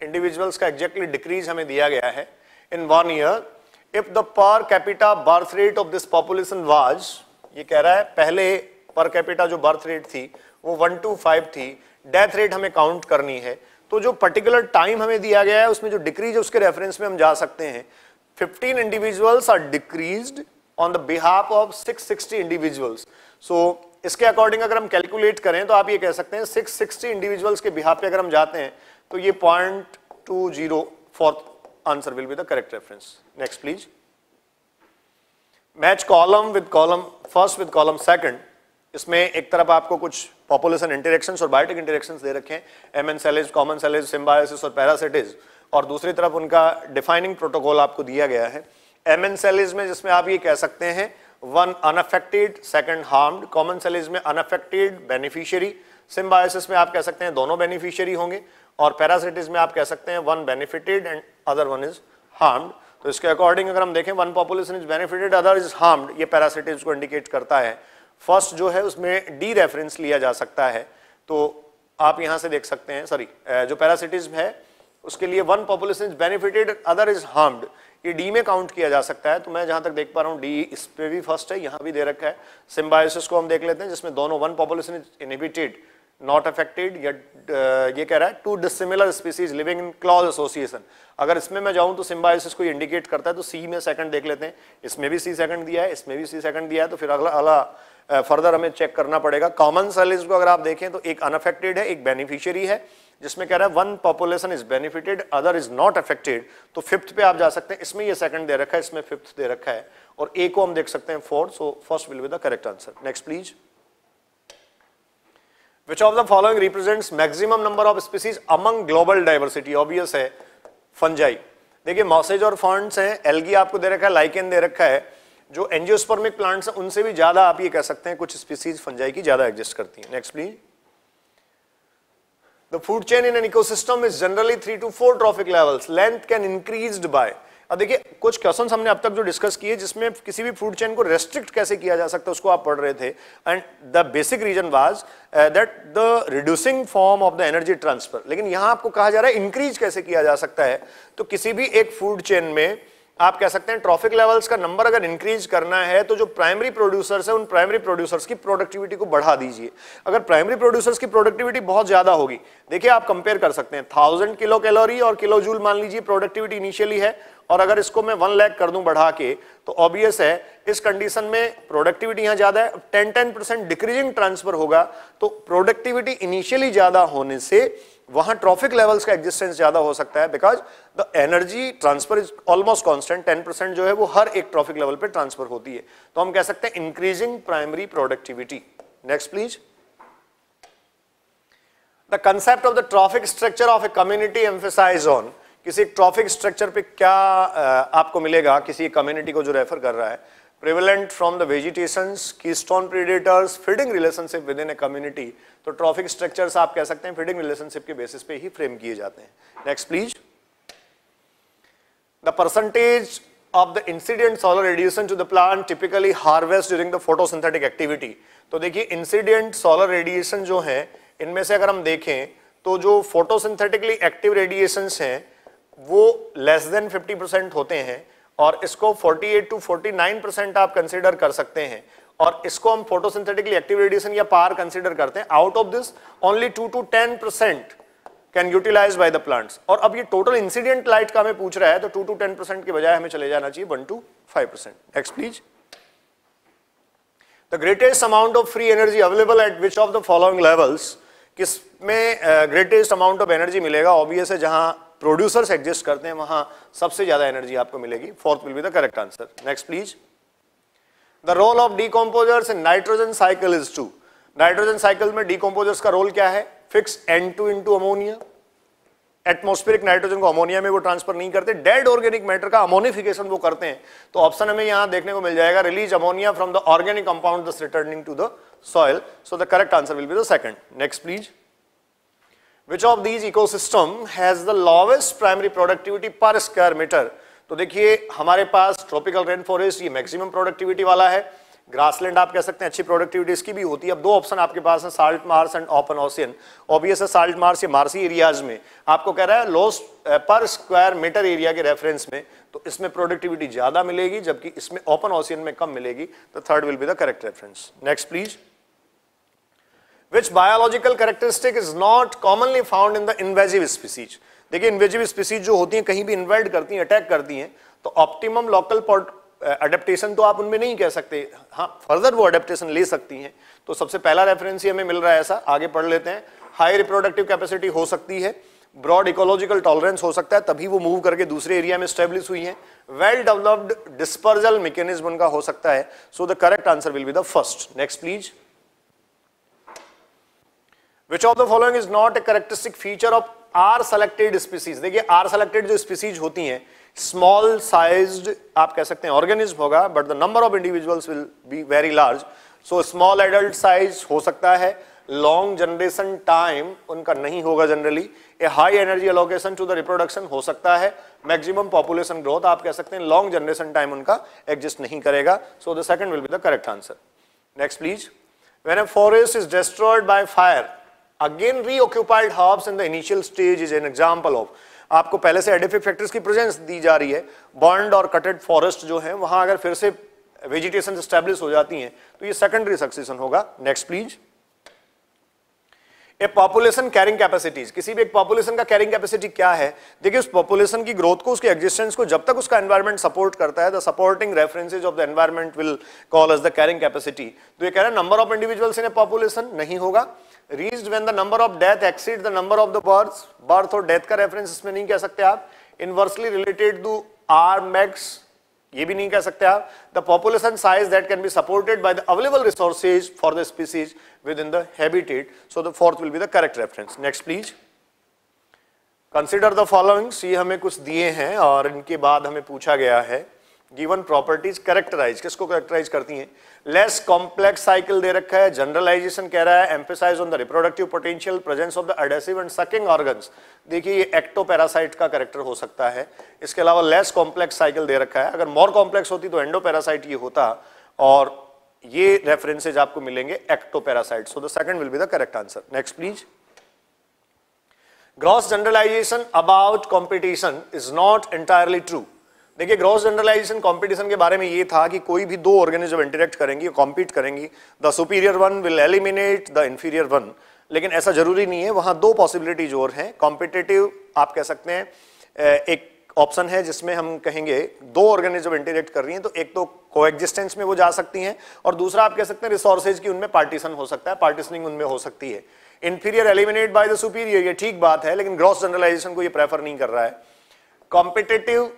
इंडिविजुअल्स का एग्जैक्टली डिक्रीज हमें दिया गया है in one year if the per capita birth rate of this population was ये कह रहा है, पहले पर कैपिटा जो बर्थ रेट थी, वो वन टू फाइव थी डेथ रेट हमें काउंट करनी है। तो जो पर्टिकुलर टाइम हमें दिया गया है, उसमें जो डिक्रीज है, उसके रेफरेंस में हम जा सकते हैं। 15 individuals are decreased on the behalf of 660 individuals so इसके अकॉर्डिंग अगर हम कैलकुलेट करें तो आप ये कह सकते हैं 660 इंडिविजुअल्स के बिहाफ पे अगर हम जाते हैं तो ये point two zero fourth answer will be the correct reference next please match column with column first with column second इसमें एक तरफ़ आपको कुछ पॉपुलेशन इंटरेक्शंस और बायोटिक इंटरेक्शंस दे रखे हैं M N सेलेज commensalism symbiosis और पैरासिटिज और दूसरी तरफ़ उनका डिफाइनिंग प्रोटोकॉल आपको दिया गया है। एम एन सेलेज में जिसमें आप ये कह सकते हैं one unaffected second harmed commensalism में अनअफेक्टेड बेनिफिशियरी सिम्बायोसिस में आप कह सकते हैं दोनों बेनिफिशियरी होंगे और पैरासिटिज में आप कह सकते हैं one benefited and other one is harmed तो इसके अकॉर्डिंग अगर हम देखें one population is benefited other is harmed ये पैरासिटिज को इंडिकेट करता है। फ़र्स्ट जो है, उसमें डी रेफरेंस लिया जा सकता है। तो आप यहाँ से देख सकते हैं सॉरी जो पैरासिटिज्म है, उसके लिए one population is benefited other is harmed ये डी में काउंट किया जा सकता है। तो मैं जहाँ तक देख पा रहा हूँ डी इस पे भी फ़र्स्ट है, यहाँ भी दे रखा है। सिम्बायोसिस को हम देख लेते हैं, जिसमें दोनों one population inhibited not affected या ये कह रहा है two dissimilar species living in close association अगर इसमें मैं जाऊँ तो सिम्बायोसिस को इंडिकेट करता है तो सी में सेकंड देख लेते हैं। इसमें भी सी सेकंड दिया है, इसमें भी सी सेकंड दिया है तो फिर अगला अगला फर्दर हमें चेक करना पड़ेगा। कॉमन सेलिस को अगर आप देखें तो एक अनफेक्टेड है, एक बेनिफिशियरी है। जिसमें कह रहा है one population is benefited other is not affected तो फिफ्थ पे आप जा सकते हैं। इसमें ये सेकंड दे रखा है, इसमें फिफ्थ दे रखा है। और ए को हम देख सकते हैं fourth so first will be the correct answer next please which of the following represents maximum number of species among global diversity obvious है फंजाई देखिए मॉसेज और फॉन्ट्स हैं एलगी आपको दे रखा है लाइकेन दे रखा है। जो एंजियोस्पर्मिक प्लांट्स हैं, उनसे भी ज़्यादा आप ये कह सकते हैं, कुछ स्पीसीज फंजाई की ज़्यादा एग्जिस्ट करती हैं। Next please The food chain in an ecosystem is generally three to four trophic levels. Length can increased by. अब देखिए, कुछ क्वेश्चन हमने अब तक जो डिस्कस किए, जिसमें किसी भी फ़ूड चेन को रेस्ट्रिक्ट कैसे किया जा सकता है, उसको आप पढ़ रहे थे। And the basic reason was that the reducing form of the energy transfer लेकिन यहाँ आपको कहा जा रहा है इंक्रीज कैसे किया जा सकता है? तो किसी भी एक फ़ूड चेन में आप कह सकते हैं ट्रॉफिक लेवल्स का नंबर अगर इंक्रीज करना है तो जो प्राइमरी प्रोड्यूसर्स है, उन प्राइमरी प्रोड्यूसर्स की प्रोडक्टिविटी को बढ़ा दीजिए। अगर प्राइमरी प्रोड्यूसर्स की प्रोडक्टिविटी बहुत ज़्यादा होगी, देखिए आप कंपेयर कर सकते हैं। थाउज़ेंड किलो कैलोरी और किलो जूल मान लीजिए प्रोडक्टिविटी इनिशियली है, और अगर इसको मैं वन लैख कर दूँ बढ़ा के तो ऑब्वियस है, इस कंडीशन में प्रोडक्टिविटी यहाँ ज़्यादा है। Ten ten percent decreasing transfer होगा तो प्रोडक्टिविटी इनिशियली ज़्यादा होने से वहाँ ट्रॉफिक लेवल्स का एग्जिस्टेंस ज़्यादा हो सकता है because the energy transfer is almost constant ten percent जो है वो हर एक ट्रॉफिक लेवल पे ट्रांसफ़र होती है। तो हम कह सकते हैं increasing primary productivity next please the concept of the trophic structure of a community emphasize on किसी ट्रॉफिक स्ट्रक्चर पे क्या आपको मिलेगा, किसी कम्युनिटी को जो रेफर कर रहा है। Prevalent from the vegetation keystone predators feeding relationship within a community तो ट्रॉफिक स्ट्रक्चर्स आप कह सकते हैं फीडिंग रिलेशनशिप के बेसिस पे ही फ्रेम किए जाते हैं। Next please the percentage of the incident solar radiation to the plant typically harvest during the photosynthetic activity तो देखिए इंसिडेंट सोलर रेडिएशन जो है, इनमें से अगर हम देखें तो जो फोटोसिंथेटिकली एक्टिव रेडिएशन हैं, वो लेस देन 50 परसेंट होते हैं और इसको 48 टू 49 परसेंट आप कंसिडर कर सकते हैं। और इसको हम फोटोसिंथेटिकली एक्टिव रेडिएशन या पार कंसिडर करते हैं। Out of this only 2 to 10 percent can utilize by the plants और अब ये टोटल इंसिडेंट लाइट का हमें पूछ रहा है तो 2 टू 10 परसेंट के बजाय हमें चले जाना चाहिए 1 to 5 percent next please the greatest amount of free energy available at which of the following levels किसमें ग्रेटेस्ट अमाउंट ऑफ़ एनर्जी मिलेगा? ऑब्वियस है, जहाँ प्रोड्यूसर्स एग्जिस्ट करते हैं, वहाँ सबसे ज़्यादा एनर्जी आपको मिलेगी। Fourth will be the correct answer next please the role of decomposers in nitrogen cycle is to. Nitrogen cycle में डीकम्पोजर्स का रोल क्या है? Fix N two into ammonia atmospheric nitrogen को अमोनिया में वो ट्रांसफ़र नहीं करते डेड ऑर्गेनिक मैटर का अमोनिफिकेशन वो करते हैं। तो ऑप्शन हमें यहाँ देखने को मिल जाएगा release ammonia from the organic compound thus returning to the soil so the correct answer will be the second next please which of these ecosystem has the lowest primary productivity per square meter? तो देखिए, हमारे पास tropical rain forest ये maximum productivity वाला है। Grassland आप कह सकते हैं, अच्छी प्रोडक्टिविटी इसकी भी होती है। अब दो ऑप्शन आपके पास है salt marsh and open ocean obvious है साल्ट मार्स या मार्सी एरियाज़ में। आपको कह रहा है loss per square metre area के रेफरेंस में तो इसमें प्रोडक्टिविटी ज़्यादा मिलेगी, जबकि इसमें ओपन ओशियन में कम मिलेगी। तो third will be the correct reference next please which biological characteristic is not commonly found in the invasive species? देखिए इन्वेजिव स्पीसीज जो होती हैं, कहीं भी इन्वेल्ड करती हैं अटैक करती हैं तो ऑप्टिमम लोकल अडेप्टेशन तो आप उनमें नहीं कह सकते। हाँ फर्दर वो अडेप्टेशन ले सकती हैं। तो सबसे पहला रेफरेंस ही हमें मिल रहा है ऐसा, आगे पढ़ लेते हैं। हाई रिप्रोडक्टिव कैपेसिटी हो सकती है ब्रॉड इकोलॉजिकल टॉलरेंस हो सकता है, तभी वो मूव करके दूसरे एरिया में स्टेब्लिश हुई है। वेल डेवलप्ड डिस्पर्जल मैकेनिज्म उनका हो सकता है। So the correct answer will be the first next please which of the following is not a characteristic feature of R selected species देखिए आर सेलेक्टेड जो species होती हैं स्मॉल साइज्ड आप कह सकते हैं ऑर्गेनिज्म होगा but the number of individuals will be very large so small adult size हो सकता है लॉन्ग जनरेशन टाइम उनका नहीं होगा generally a high energy allocation to the reproduction हो सकता है मैक्सिमम पॉपुलेशन ग्रोथ आप कह सकते हैं लॉन्ग जनरेशन टाइम उनका एग्जिस्ट नहीं करेगा. So the second will be the correct answer next please when a forest is destroyed by fire again, reoccupied hubs in the initial stage is an example of. आपको पहले से edaphic factors की presence दी जा रही है। Bond और कटेड forest जो है, वहाँ अगर फिर से वेजिटेशन स्टैब्लिश हो जाती हैं तो ये सेकेंडरी सक्सेशन होगा। Next please a population carrying capacities किसी भी एक पॉपुलेशन का कैरिंग कैपेसिटी क्या है? देखिए, उस पॉपुलेशन की ग्रोथ को, उसके एग्जिस्टेंस को जब तक उसका एनवायरमेंट सपोर्ट करता है the supporting references of the environment will call as the carrying capacity तो ये कह रहा है number of individuals in a population नहीं होगा। Reached when the number of death exceed the number of the birth birth और death का reference इसमें नहीं कह सकते आप। Inversely related to R max ये भी नहीं कह सकते आप। The population size that can be supported by the available resources for the species within the habitat so the fourth will be the correct reference next please consider the following ये हमें कुछ दिए हैं और इनके बाद हमें पूछा गया है। गिवन प्रॉपर्टीज़ करेक्टराइज किसको करेक्टराइज करती हैं? लेस कॉम्प्लेक्स साइकिल दे रखा है जनरलाइजेशन कह रहा है emphasise on the reproductive potential presence of the adhesive and sucking organs देखिए, ये एक्टोपैरासाइट का करेक्टर हो सकता है। इसके अलावा लेस कॉम्प्लेक्स साइकिल दे रखा है। अगर मोर कॉम्प्लेक्स होती तो एंडोपैरासाइट ये होता। और ये रेफरेंसेज आपको मिलेंगे ectoparasite so the second will be the correct answer next please gross generalization about competition is not entirely true देखिए ग्रॉस जनरलाइजेशन कंपटीशन के बारे में ये था कि कोई भी दो ऑर्गेनिज्म इंटरेक्ट करेंगी कॉम्पीट करेंगी। The superior one will eliminate the inferior one लेकिन ऐसा ज़रूरी नहीं है, वहाँ दो पॉसिबिलिटीज और हैं। कॉम्पिटेटिव आप कह सकते हैं एक ऑप्शन है जिसमें हम कहेंगे दो ऑर्गेनिज्म इंटरेक्ट कर रही हैं तो एक तो कोएग्जिस्टेंस में वो जा सकती हैं और दूसरा आप कह सकते हैं रिसोर्सेज की उनमें पार्टीशन हो सकता है पार्टीशनिंग उनमें हो सकती है। Inferior eliminate by the superior ये ठीक बात है, लेकिन ग्रॉस जनरलाइजेशन को ये प्रेफर नहीं कर रहा है। Competitive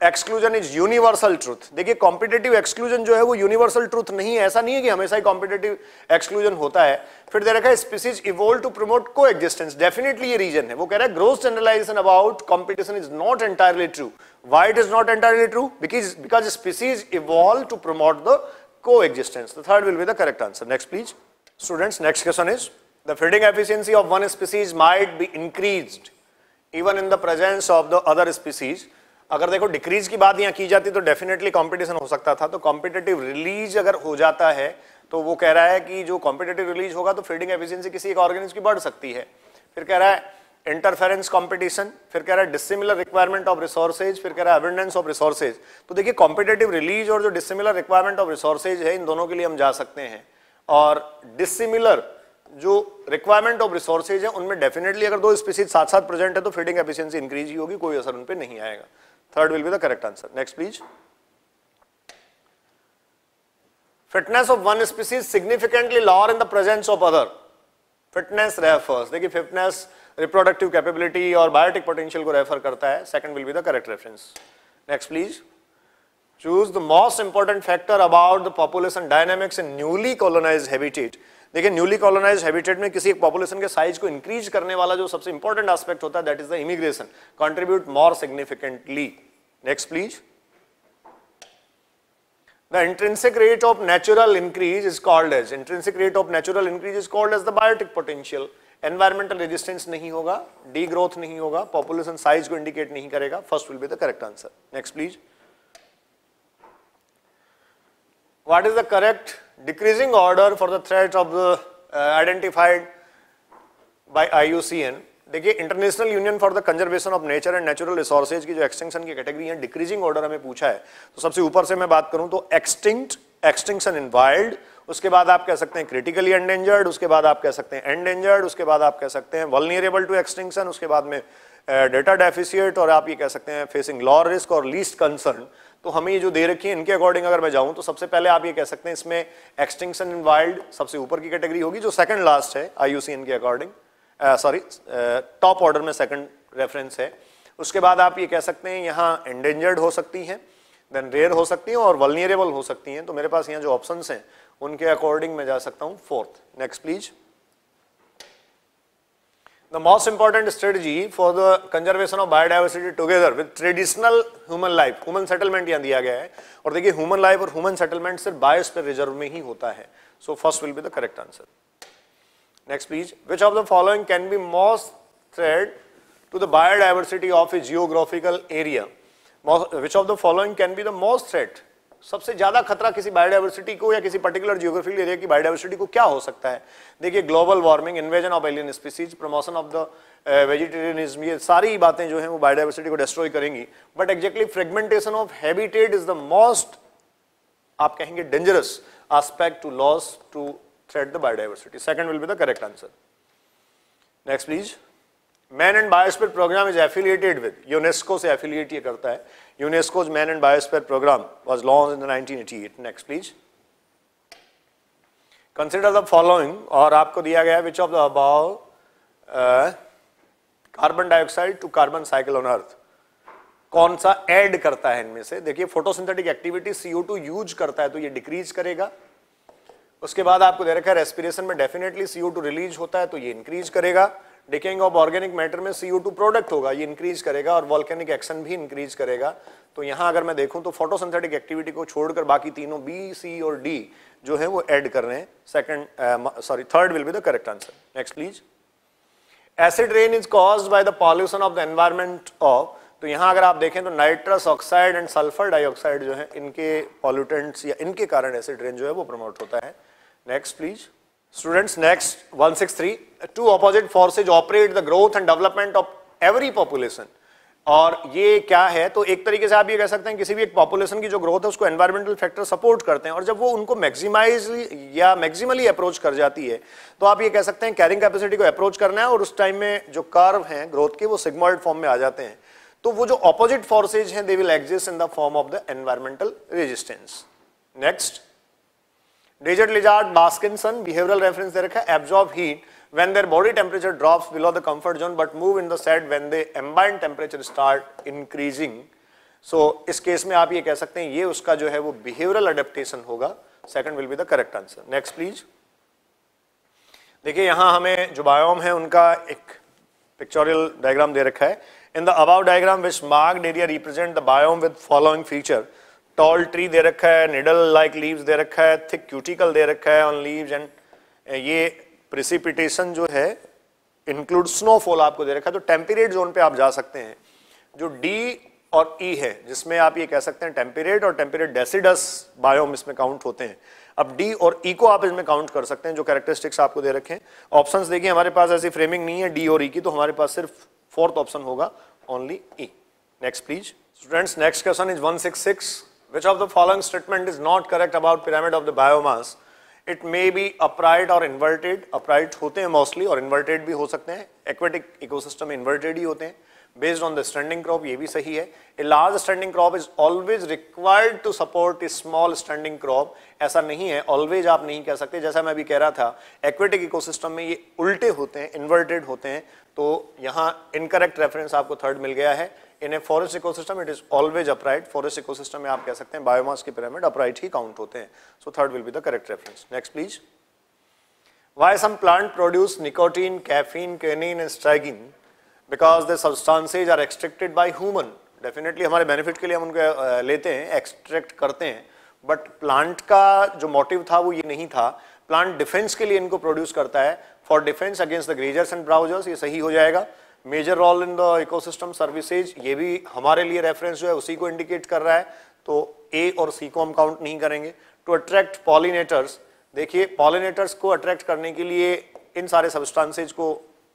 exclusion is universal truth देखिए कॉम्पिटेटिव एक्सक्लूजन जो है वो यूनिवर्सल ट्रूथ नहीं है। ऐसा नहीं है कि हमेशा ही कॉम्पिटेटिव एक्सक्लूजन होता है। फिर दे रखा है species evolve to promote coexistence definitely ये रीजन है। वो कह रहा है growth generalisation about competition is not entirely true why it is not entirely true because because species evolve to promote the coexistence the third will be the correct answer next please students next question is the feeding efficiency of one species might be increased even in the presence of the other species. अगर देखो decrease की बात यहाँ की जाती तो definitely competition हो सकता था तो कॉम्पिटेटिव रिलीज़ अगर हो जाता है तो वो कह रहा है कि जो कॉम्पिटेटिव रिलीज़ होगा तो फीडिंग एफिशिएंसी किसी एक ऑर्गेनिज्म की बढ़ सकती है। फिर कह रहा है इंटरफेरेंस कंपटीशन फिर कह रहा है डिसिमिलर रिक्वायरमेंट ऑफ़ रिसोर्सेज फिर कह रहा है अबेंडेंस ऑफ़ रिसोर्सेज तो देखिए कॉम्पिटेटिव रिलीज़ और जो डिसिमिलर रिक्वायरमेंट ऑफ़ रिसोर्सेज है, इन दोनों के लिए हम जा सकते हैं। और डिसिमिलर जो रिक्वायरमेंट ऑफ़ रिसोर्सेज है, उनमें डेफिनेटली अगर दो स्पीसीज साथ साथ प्रेजेंट है तो फीडिंग एफिशिएंसी इंक्रीज ही होगी, कोई असर उन पर नहीं आएगा। Third will be the correct answer. Next, please. Fitness of one species significantly lower in the presence of other. Fitness refers. देखिए fitness reproductive capability और biotic potential को refer करता है. Second will be the correct reference. Next, please. Choose the most important factor about the population dynamics in newly colonized habitat. देखिए newly colonise habitat में किसी एक population के size को इंक्रीज करने वाला जो सबसे इंपॉर्टेंट आस्पेक्ट होता है that is the immigration contribute more significantly next please the intrinsic rate of natural increase is called as intrinsic rate of natural increase is called as the biotic potential environmental resistance नहीं होगा D growth नहीं होगा population size को indicate नहीं करेगा. First will be the correct answer next please what is the correct decreasing order for the threat of the uh, identified by IUCN देखिए international union for the conservation of nature and natural resources की जो extinction की category है decreasing order हमें पूछा है। तो सबसे ऊपर से मैं बात करूँ तो एक्सटिंक्ट एक्सटिंक्शन इन वाइल्ड उसके बाद आप कह सकते हैं क्रिटिकली एंडेंजर्ड उसके बाद आप कह सकते हैं एंडेंजर्ड उसके बाद आप कह सकते हैं वलनियरेबल टू एक्सटिंक्शन उसके बाद में डेटा uh, डेफिशिएट और आप ये कह सकते हैं फेसिंग लॉ रिस्क और लीस्ट कंसर्न तो हमें ये जो दे रखी है, इनके अकॉर्डिंग अगर मैं जाऊँ तो सबसे पहले आप ये कह सकते हैं, इसमें एक्सटिंक्शन इन वाइल्ड सबसे ऊपर की कैटेगरी होगी, जो सेकंड लास्ट है आईयूसीएन के अकॉर्डिंग सॉरी टॉप ऑर्डर में सेकंड रेफरेंस है। उसके बाद आप ये कह सकते हैं, यहाँ एंडेंजर्ड हो सकती हैं देन रेयर हो सकती हैं और वलनियरेबल हो सकती हैं। तो मेरे पास यहाँ जो ऑप्शन हैं, उनके अकॉर्डिंग मैं जा सकता हूँ fourth next please the most important strategy for the conservation of biodiversity together with traditional human life human settlement यहाँ दिया गया है और देखिए human life और human settlement सिर्फ़ बायोस्फीयर रिज़र्व में ही होता है so first will be the correct answer next please which of the following can be most threat to the biodiversity of a geographical area which of the following can be the most threat सबसे ज़्यादा खतरा किसी biodiversity को या किसी particular geographical area की biodiversity को क्या हो सकता है? देखिए global warming invasion of alien species promotion of the vegetarianism ये सारी बातें जो हैं वो बायोडाइवर्सिटी को डिस्ट्रॉय करेंगी। But exactly fragmentation of habitat is the most आप कहेंगे dangerous aspect to loss to threat the biodiversity second will be the correct answer next please man and biosphere programme is affiliated with UNESCO से affiliate ये करता है। UNESCO's Man and Biosphere Program was launched in the 1988. Next, please. Consider the following, और आपको दिया गया which of the above uh, carbon dioxide to carbon cycle on earth कौन सा ऐड करता है इनमें से देखिए फोटोसिंथेटिक एक्टिविटी CO2 यूज़ करता है तो ये डिक्रीज करेगा उसके बाद आपको दे रखा है रेस्पिरेशन में डेफिनेटली CO2 रिलीज़ होता है तो ये इंक्रीज करेगा डिकेइंग ऑफ़ ऑर्गेनिक मैटर में CO2 प्रोडक्ट होगा, ये इंक्रीज करेगा और वॉल्केनिक एक्शन भी इंक्रीज करेगा। तो यहाँ अगर मैं देखूँ तो फोटोसिंथेटिक एक्टिविटी को छोड़कर बाकी तीनों बी सी और डी जो है वो ऐड कर रहे हैं। Second sorry third will be the correct answer next please acid rain is cause by the pollution of the environment of तो यहाँ अगर आप देखें तो nitrous oxide and sulphur dioxide जो है, इनके पॉल्यूटेंट्स या इनके कारण एसिड रेन जो है वो प्रमोट होता है। Next please students next 163 two opposite forces operate the growth and development of every population और ये क्या है? तो एक तरीके से आप ये कह सकते हैं, किसी भी एक पॉपुलेशन की जो ग्रोथ है, उसको एनवायरमेंटल फैक्टर सपोर्ट करते हैं। और जब वो उनको मैक्सिमाइज या मैक्सिमली अप्रोच कर जाती है तो आप ये कह सकते हैं कैरिंग कैपेसिटी को अप्रोच करना है और उस टाइम में जो कर्व हैं ग्रोथ के, वो सिग्मॉइड फॉर्म में आ जाते हैं। तो वो जो ऑपोजिट फोर्सेज हैं they will exist in the form of the environmental resistance next desert lizard basking in sun behavioural reference दे रखा है absorb heat when their body temperature drops below the comfort zone but move in the set when the ambient temperature start increasing. So, इस case में आप ये कह सकते हैं, ये उसका जो है वो बिहेवियरल अडेप्टेशन होगा। Second will be the correct answer next please देखिए, यहाँ हमें जो बायोम है, उनका एक पिक्चोरियल डायग्राम दे रखा है। In the above diagram which marked area represent the biome with following feature tall tree दे रखा है निडल लाइक लीव्स दे रखा है थिक क्यूटिकल दे रखा है ऑन लीव्स एंड ये प्रिसिपिटेशन जो है इंक्लूड स्नोफॉल आपको दे रखा है। तो टेम्परेट जोन पे आप जा सकते हैं, जो डी और ई e है, जिसमें आप ये कह सकते हैं टेम्परेट और टेम्परेट डेसिडस बायोम इसमें काउंट होते हैं। अब डी और ई e को आप इसमें काउंट कर सकते हैं, जो कैरेक्टरिस्टिक्स आपको दे रखे हैं। ऑप्शंस देखिए, हमारे पास ऐसी फ्रेमिंग नहीं है डी और ई e की तो हमारे पास सिर्फ़ फोर्थ ऑप्शन होगा only E next please students next question is 166 which of the following statement is not correct about pyramid of the biomass? It may be upright और इन्वर्टेड अपराइट होते हैं mostly और इन्वर्टेड भी हो सकते हैं। Aquatic ecosystem inverted ही होते हैं। Based on the standing crop ये भी सही है। A large standing crop is always required to support a small standing crop ऐसा नहीं है। ऑलवेज आप नहीं कह सकते। जैसा मैं अभी कह रहा था एक्वेटिक इकोसिस्टम में ये उल्टे होते हैं इन्वर्टेड होते हैं। तो यहाँ इनकरेक्ट रेफरेंस आपको थर्ड मिल गया है। In a forest ecosystem it is always upright forest ecosystem में आप कह सकते हैं बायोमास की पिरामिड अपराइट ही काउंट होते हैं। So third will be the correct reference next please why some plant produce nicotine, caffeine canine and strychin because the substances are extracted by human. Definitely हमारे बेनिफिट के लिए हम उनको लेते हैं एक्सट्रैक्ट करते हैं। बट प्लांट का जो मोटिव था वो ये नहीं था। प्लांट डिफेंस के लिए इनको प्रोड्यूस करता है। For defence against the grazers and browsers ये सही हो जाएगा। Major role in the ecosystem services ये भी हमारे लिए रेफरेंस जो है, उसी को इंडिकेट कर रहा है। तो ए और सी को हम काउंट नहीं करेंगे। टू अट्रैक्ट पॉलिनेटर्स देखिए पॉलिनेटर्स को अट्रैक्ट करने के लिए इन सारे सबस्टांसेज को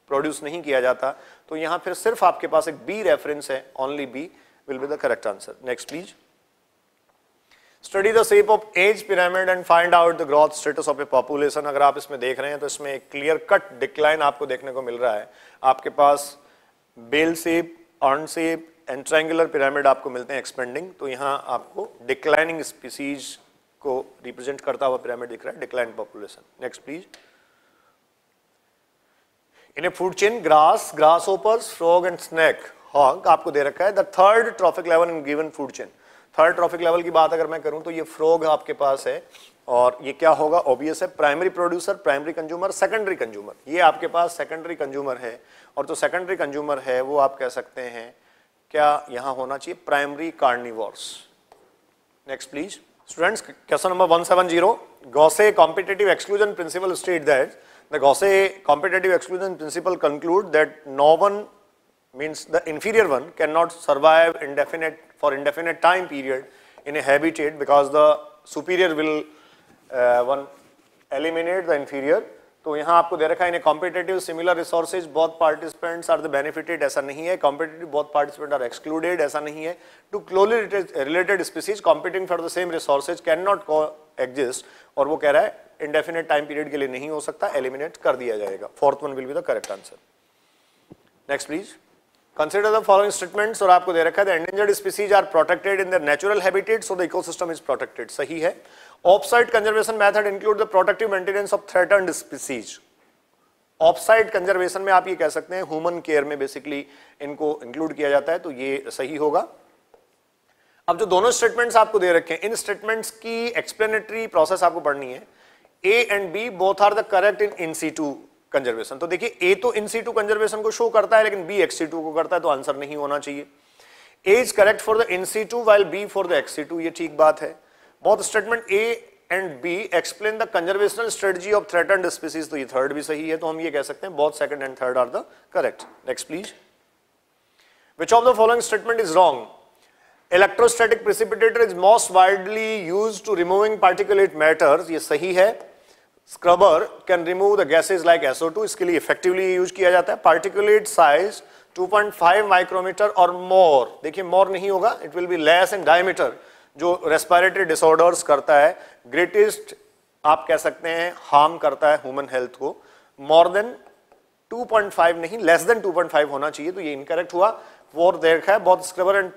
प्रोड्यूस नहीं किया जाता। तो यहाँ फिर सिर्फ़ आपके पास एक बी रेफरेंस है only B will be the correct answer next please study the shape of age pyramid and find out the growth status of a population अगर आप इसमें देख रहे हैं तो इसमें एक क्लियर कट डिक्लाइन आपको देखने को मिल रहा है। आपके पास bell shape urn shape and triangular pyramid आपको मिलते हैं एक्सपेंडिंग तो यहाँ आपको डिक्लाइनिंग स्पीसीज को रिप्रेजेंट करता हुआ पिरामिड दिख रहा है decline population next please in a food chain grass grasshoppers frog and snake hawk आपको दे रखा है। The third trophic level in given food chain third trophic level की बात अगर मैं करूँ तो ये फ्रोग आपके पास है और ये क्या होगा? ओबियस है primary producer primary consumer secondary consumer ये आपके पास सेकेंडरी कंज्यूमर है और जो सेकेंडरी कंज्यूमर है, वो आप कह सकते हैं, क्या यहाँ होना चाहिए? Primary carnivores next please students question number 170 Gause competitive exclusion principle state that the Gause competitive exclusion principle conclude that no one means the inferior one cannot survive indefinite for indefinite time period in a habitat because the superior will uh, one eliminate the inferior. तो यहाँ आपको दे रखा है in competitive similar resources बहुत participants are the benefited ऐसा नहीं है। कॉम्पिटेटिव बहुत पार्टिसिपेंट आर एक्सक्लूडेड ऐसा नहीं है। Two closely related species competing for the same resources can not exist और वो कह रहा है इंडेफिनेट टाइम पीरियड के लिए नहीं हो सकता एलिमिनेट कर दिया जाएगा। Fourth one will be the correct answer next please consider the following statements और आपको दे रखा है endangered species are protected in the natural habitat so the ecosystem is protected सही है? Offsite conservation method include the protective maintenance of threatened species. Offsite conservation में आप ये कह सकते हैं ह्यूमन केयर में बेसिकली इनको इंक्लूड किया जाता है तो ये सही होगा। अब जो दोनों स्टेटमेंट्स आपको दे रखे हैं, इन स्टेटमेंट्स की एक्सप्लेनेटरी प्रोसेस आपको पढ़नी है। A and B both are the correct in in situ conservation तो देखिए ए तो इन सी टू कंजर्वेशन को शो करता है, लेकिन बी एक्स सी टू को करता है तो आंसर नहीं होना चाहिए। A is correct for the in situ while B for the ex situ ये ठीक बात है। बहुत statement A and B explain the conservational strategy of threatened species तो ये थर्ड भी सही है तो हम ये कह सकते हैं both second and third are the correct next please which of the following statement is wrong electrostatic precipitator is most widely use to removing particulate matters ये सही है। Scrubber can remove the gases like SO2 इसके लिए effectively use किया जाता है particulate size 2.5 micrometre और more देखिए मोर नहीं होगा it will be less in diameter जो रेस्पिरेटरी डिसऑर्डर्स करता है ग्रेटेस्ट आप कह सकते हैं हार्म करता है ह्यूमन हेल्थ को. मोर देन 2.5 नहीं लेस देन 2.5 होना चाहिए तो ये इनकरेक्ट हुआ. फोर देखा है. बहुत scrubber and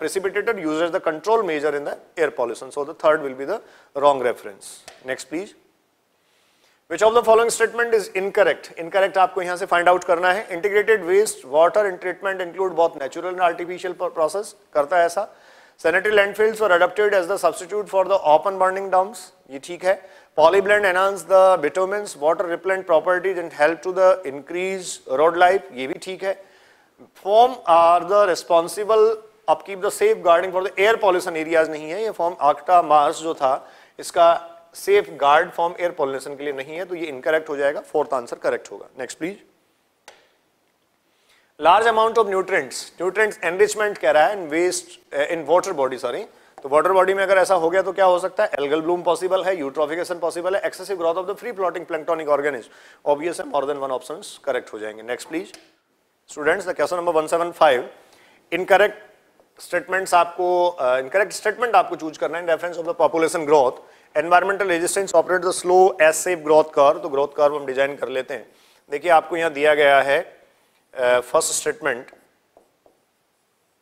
precipitator uses the control measure in the air pollution. So, the third will be the wrong reference. Next, please. Which of the following statement is incorrect incorrect आपको यहाँ से find out करना है integrated waste water and treatment include both natural and artificial process करता है ऐसा sanitary landfills were adopted as the substitute for the open burning dumps ये ठीक है polyblend enhance the bitumen's water repellent properties and help to the increase road life ये भी ठीक है form are the responsible upkeep the safeguarding for the air pollution areas नहीं है ये form ACTA मार्स जो था इसका safeguard form air pollination के लिए नहीं है तो ये इनकरेक्ट हो जाएगा। फोर्थ आंसर करेक्ट होगा। Next please large amount of nutrients nutrients enrichment कह रहा है in waste in water body sorry तो वाटर बॉडी में अगर ऐसा हो गया तो क्या हो सकता है? एल्गल ब्लूम पॉसिबल है यूट्रोफिकेशन पॉसिबल है excessive growth of the free floating planktonic organism obvious है more than one option correct हो जाएँगे। Next please students the question number 175 incorrect statements आपको इनकरेक्ट uh, स्टेटमेंट आपको चूज़ करना है in reference of the population growth environmental resistance operate the slow S shape growth curve तो growth curve हम design कर लेते हैं। देखिए, आपको यहाँ दिया गया है first statement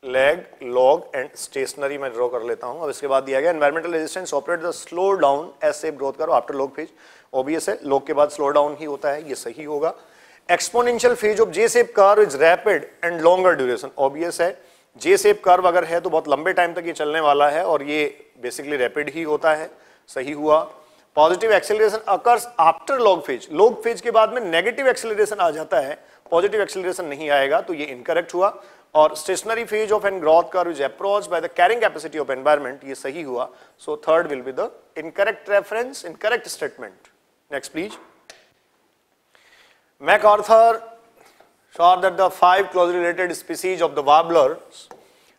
lag log and stationary मैं ड्रॉ कर लेता हूँ। अब इसके बाद दिया गया environmental resistance operate the slow down S shape growth curve after log phase obvious है। लॉग के बाद स्लो डाउन ही होता है, ये सही होगा। Exponential phase of J shape curve is rapid and longer duration obvious है। जे सेप कर्व अगर है तो बहुत लंबे टाइम तक ये चलने वाला है और ये बेसिकली रैपिड ही होता है। सही हुआ। Positive acceleration occurs after log phase log phase के बाद में नेगेटिव एक्सेलरेशन आ जाता है। पॉजिटिव एक्सेलरेशन नहीं आएगा तो ये इनकरेक्ट हुआ। और stationary phase of an growth curve is approach by the carrying capacity of environment ये सही हुआ। So third will be the incorrect reference incorrect statement next please MacArthur saw that the five closely related species of the warblers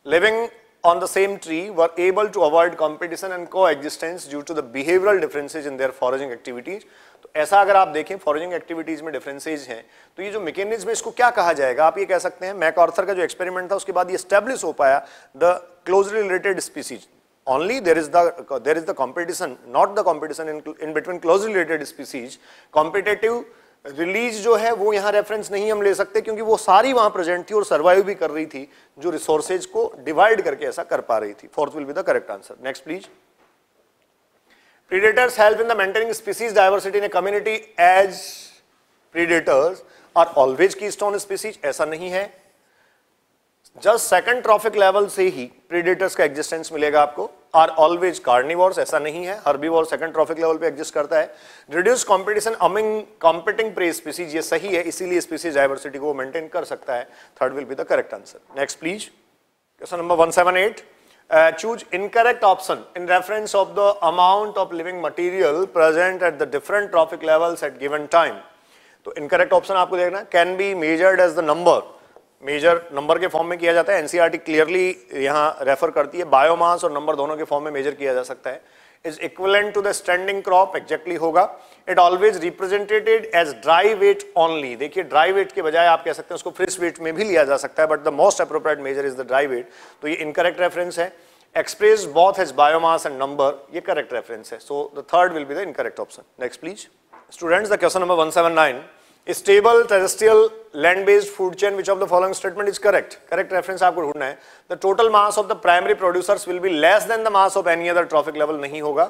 living on the same tree were able to avoid competition and coexistence due to the behavioral differences in their foraging activities तो ऐसा अगर आप देखें foraging activities में differences हैं तो ये जो मैकेनिज्म है इसको क्या कहा जाएगा आप ये कह सकते हैं मैक ऑर्थर का जो एक्सपेरिमेंट था उसके बाद ये स्टेब्लिश हो पाया the closely related species only there is the there is the competition not the competition in, in between closely related species competitive release जो है, वो यहाँ रेफरेंस नहीं हम ले सकते क्योंकि वो सारी वहाँ प्रेजेंट थी और सर्वाइव भी कर रही थी, जो रिसोर्सेज को डिवाइड करके ऐसा कर पा रही थी। Fourth will be the correct answer next please predators help in the maintaining species diversity in a community as predators are always keystone species. ऐसा नहीं है। जस्ट सेकंड ट्रॉफिक लेवल से ही प्रीडेटर्स का एग्जिस्टेंस मिलेगा आपको। आर ऑलवेज कार्निवर्स, ऐसा नहीं है। Herbivore second trophic level पे एग्जिस्ट करता है। Reduce competition among competing prey species ये सही है, इसीलिए स्पीसीज डाइवर्सिटी को मेंटेन कर सकता है। Third will be the correct answer next please question number one seven eight choose incorrect option in reference of the amount of living material present at the different trophic level at given time तो incorrect option आपको देखना can be measured as the number measure number के form में किया जाता है। NCERT clearly यहाँ refer करती है। बायोमास और नंबर दोनों के फॉर्म में मेजर किया जा सकता है। Is equivalent to the standing crop exactly होगा। It always represented as dry weight only देखिए ड्राई वेट के बजाय आप कह सकते हैं, उसको फ्रिश वेट में भी लिया जा सकता है but the most appropriate measure is the dry weight तो ये इनकरेक्ट रेफरेंस है। Express both has biomass and number ये करेक्ट रेफरेंस है। So the third will be the incorrect option next please students the question number 179 stable, terrestrial land based food chain, which of the following statement is correct? Correct reference आपको ढूंढना है। The total mass of the primary producers will be less than the mass of any other trophic level नहीं होगा।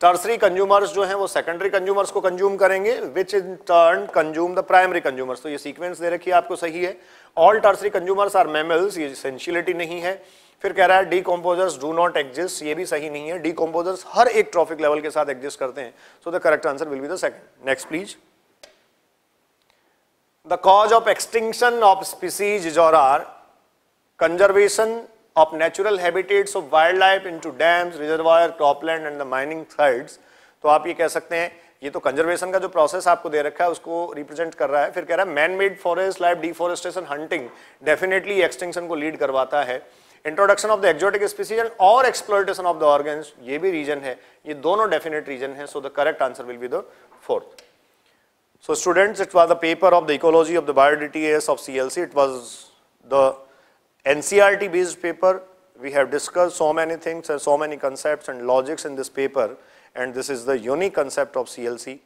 Tertiary consumers जो हैं, वो secondary consumers को consume करेंगे which in turn consume the primary consumers तो ये सीक्वेंस दे रखी है, आपको सही है। All tertiary consumers are mammals ये एसेंशियलिटी नहीं है। फिर कह रहा है डीकम्पोजर्स डू नॉट एग्जिस्ट ये भी सही नहीं है। डीकम्पोजर्स हर एक ट्रॉफिक लेवल के साथ एग्जिस्ट करते हैं। So the correct answer will be the second next please The cause of extinction of species is or are conservation of natural habitats of wildlife into dams, reservoir, cropland and the mining sites. तो आप ये कह सकते हैं ये तो conservation का जो प्रोसेस आपको दे रखा है उसको रिप्रेजेंट कर रहा है। फिर कह रहा है man made forest life deforestation hunting definitely extinction को लीड करवाता है। Introduction of the exotic species and और एक्सप्लोइटेशन ऑफ़ द ऑर्गन्स ये भी रीजन है। ये दोनों डेफिनेट रीजन है। So the correct answer will be the fourth So students, it was the paper of the ecology of the biodiversity of CLC. It was the NCRT based paper. We have discussed so many things and so many concepts and logics in this paper and this is the unique concept of CLC.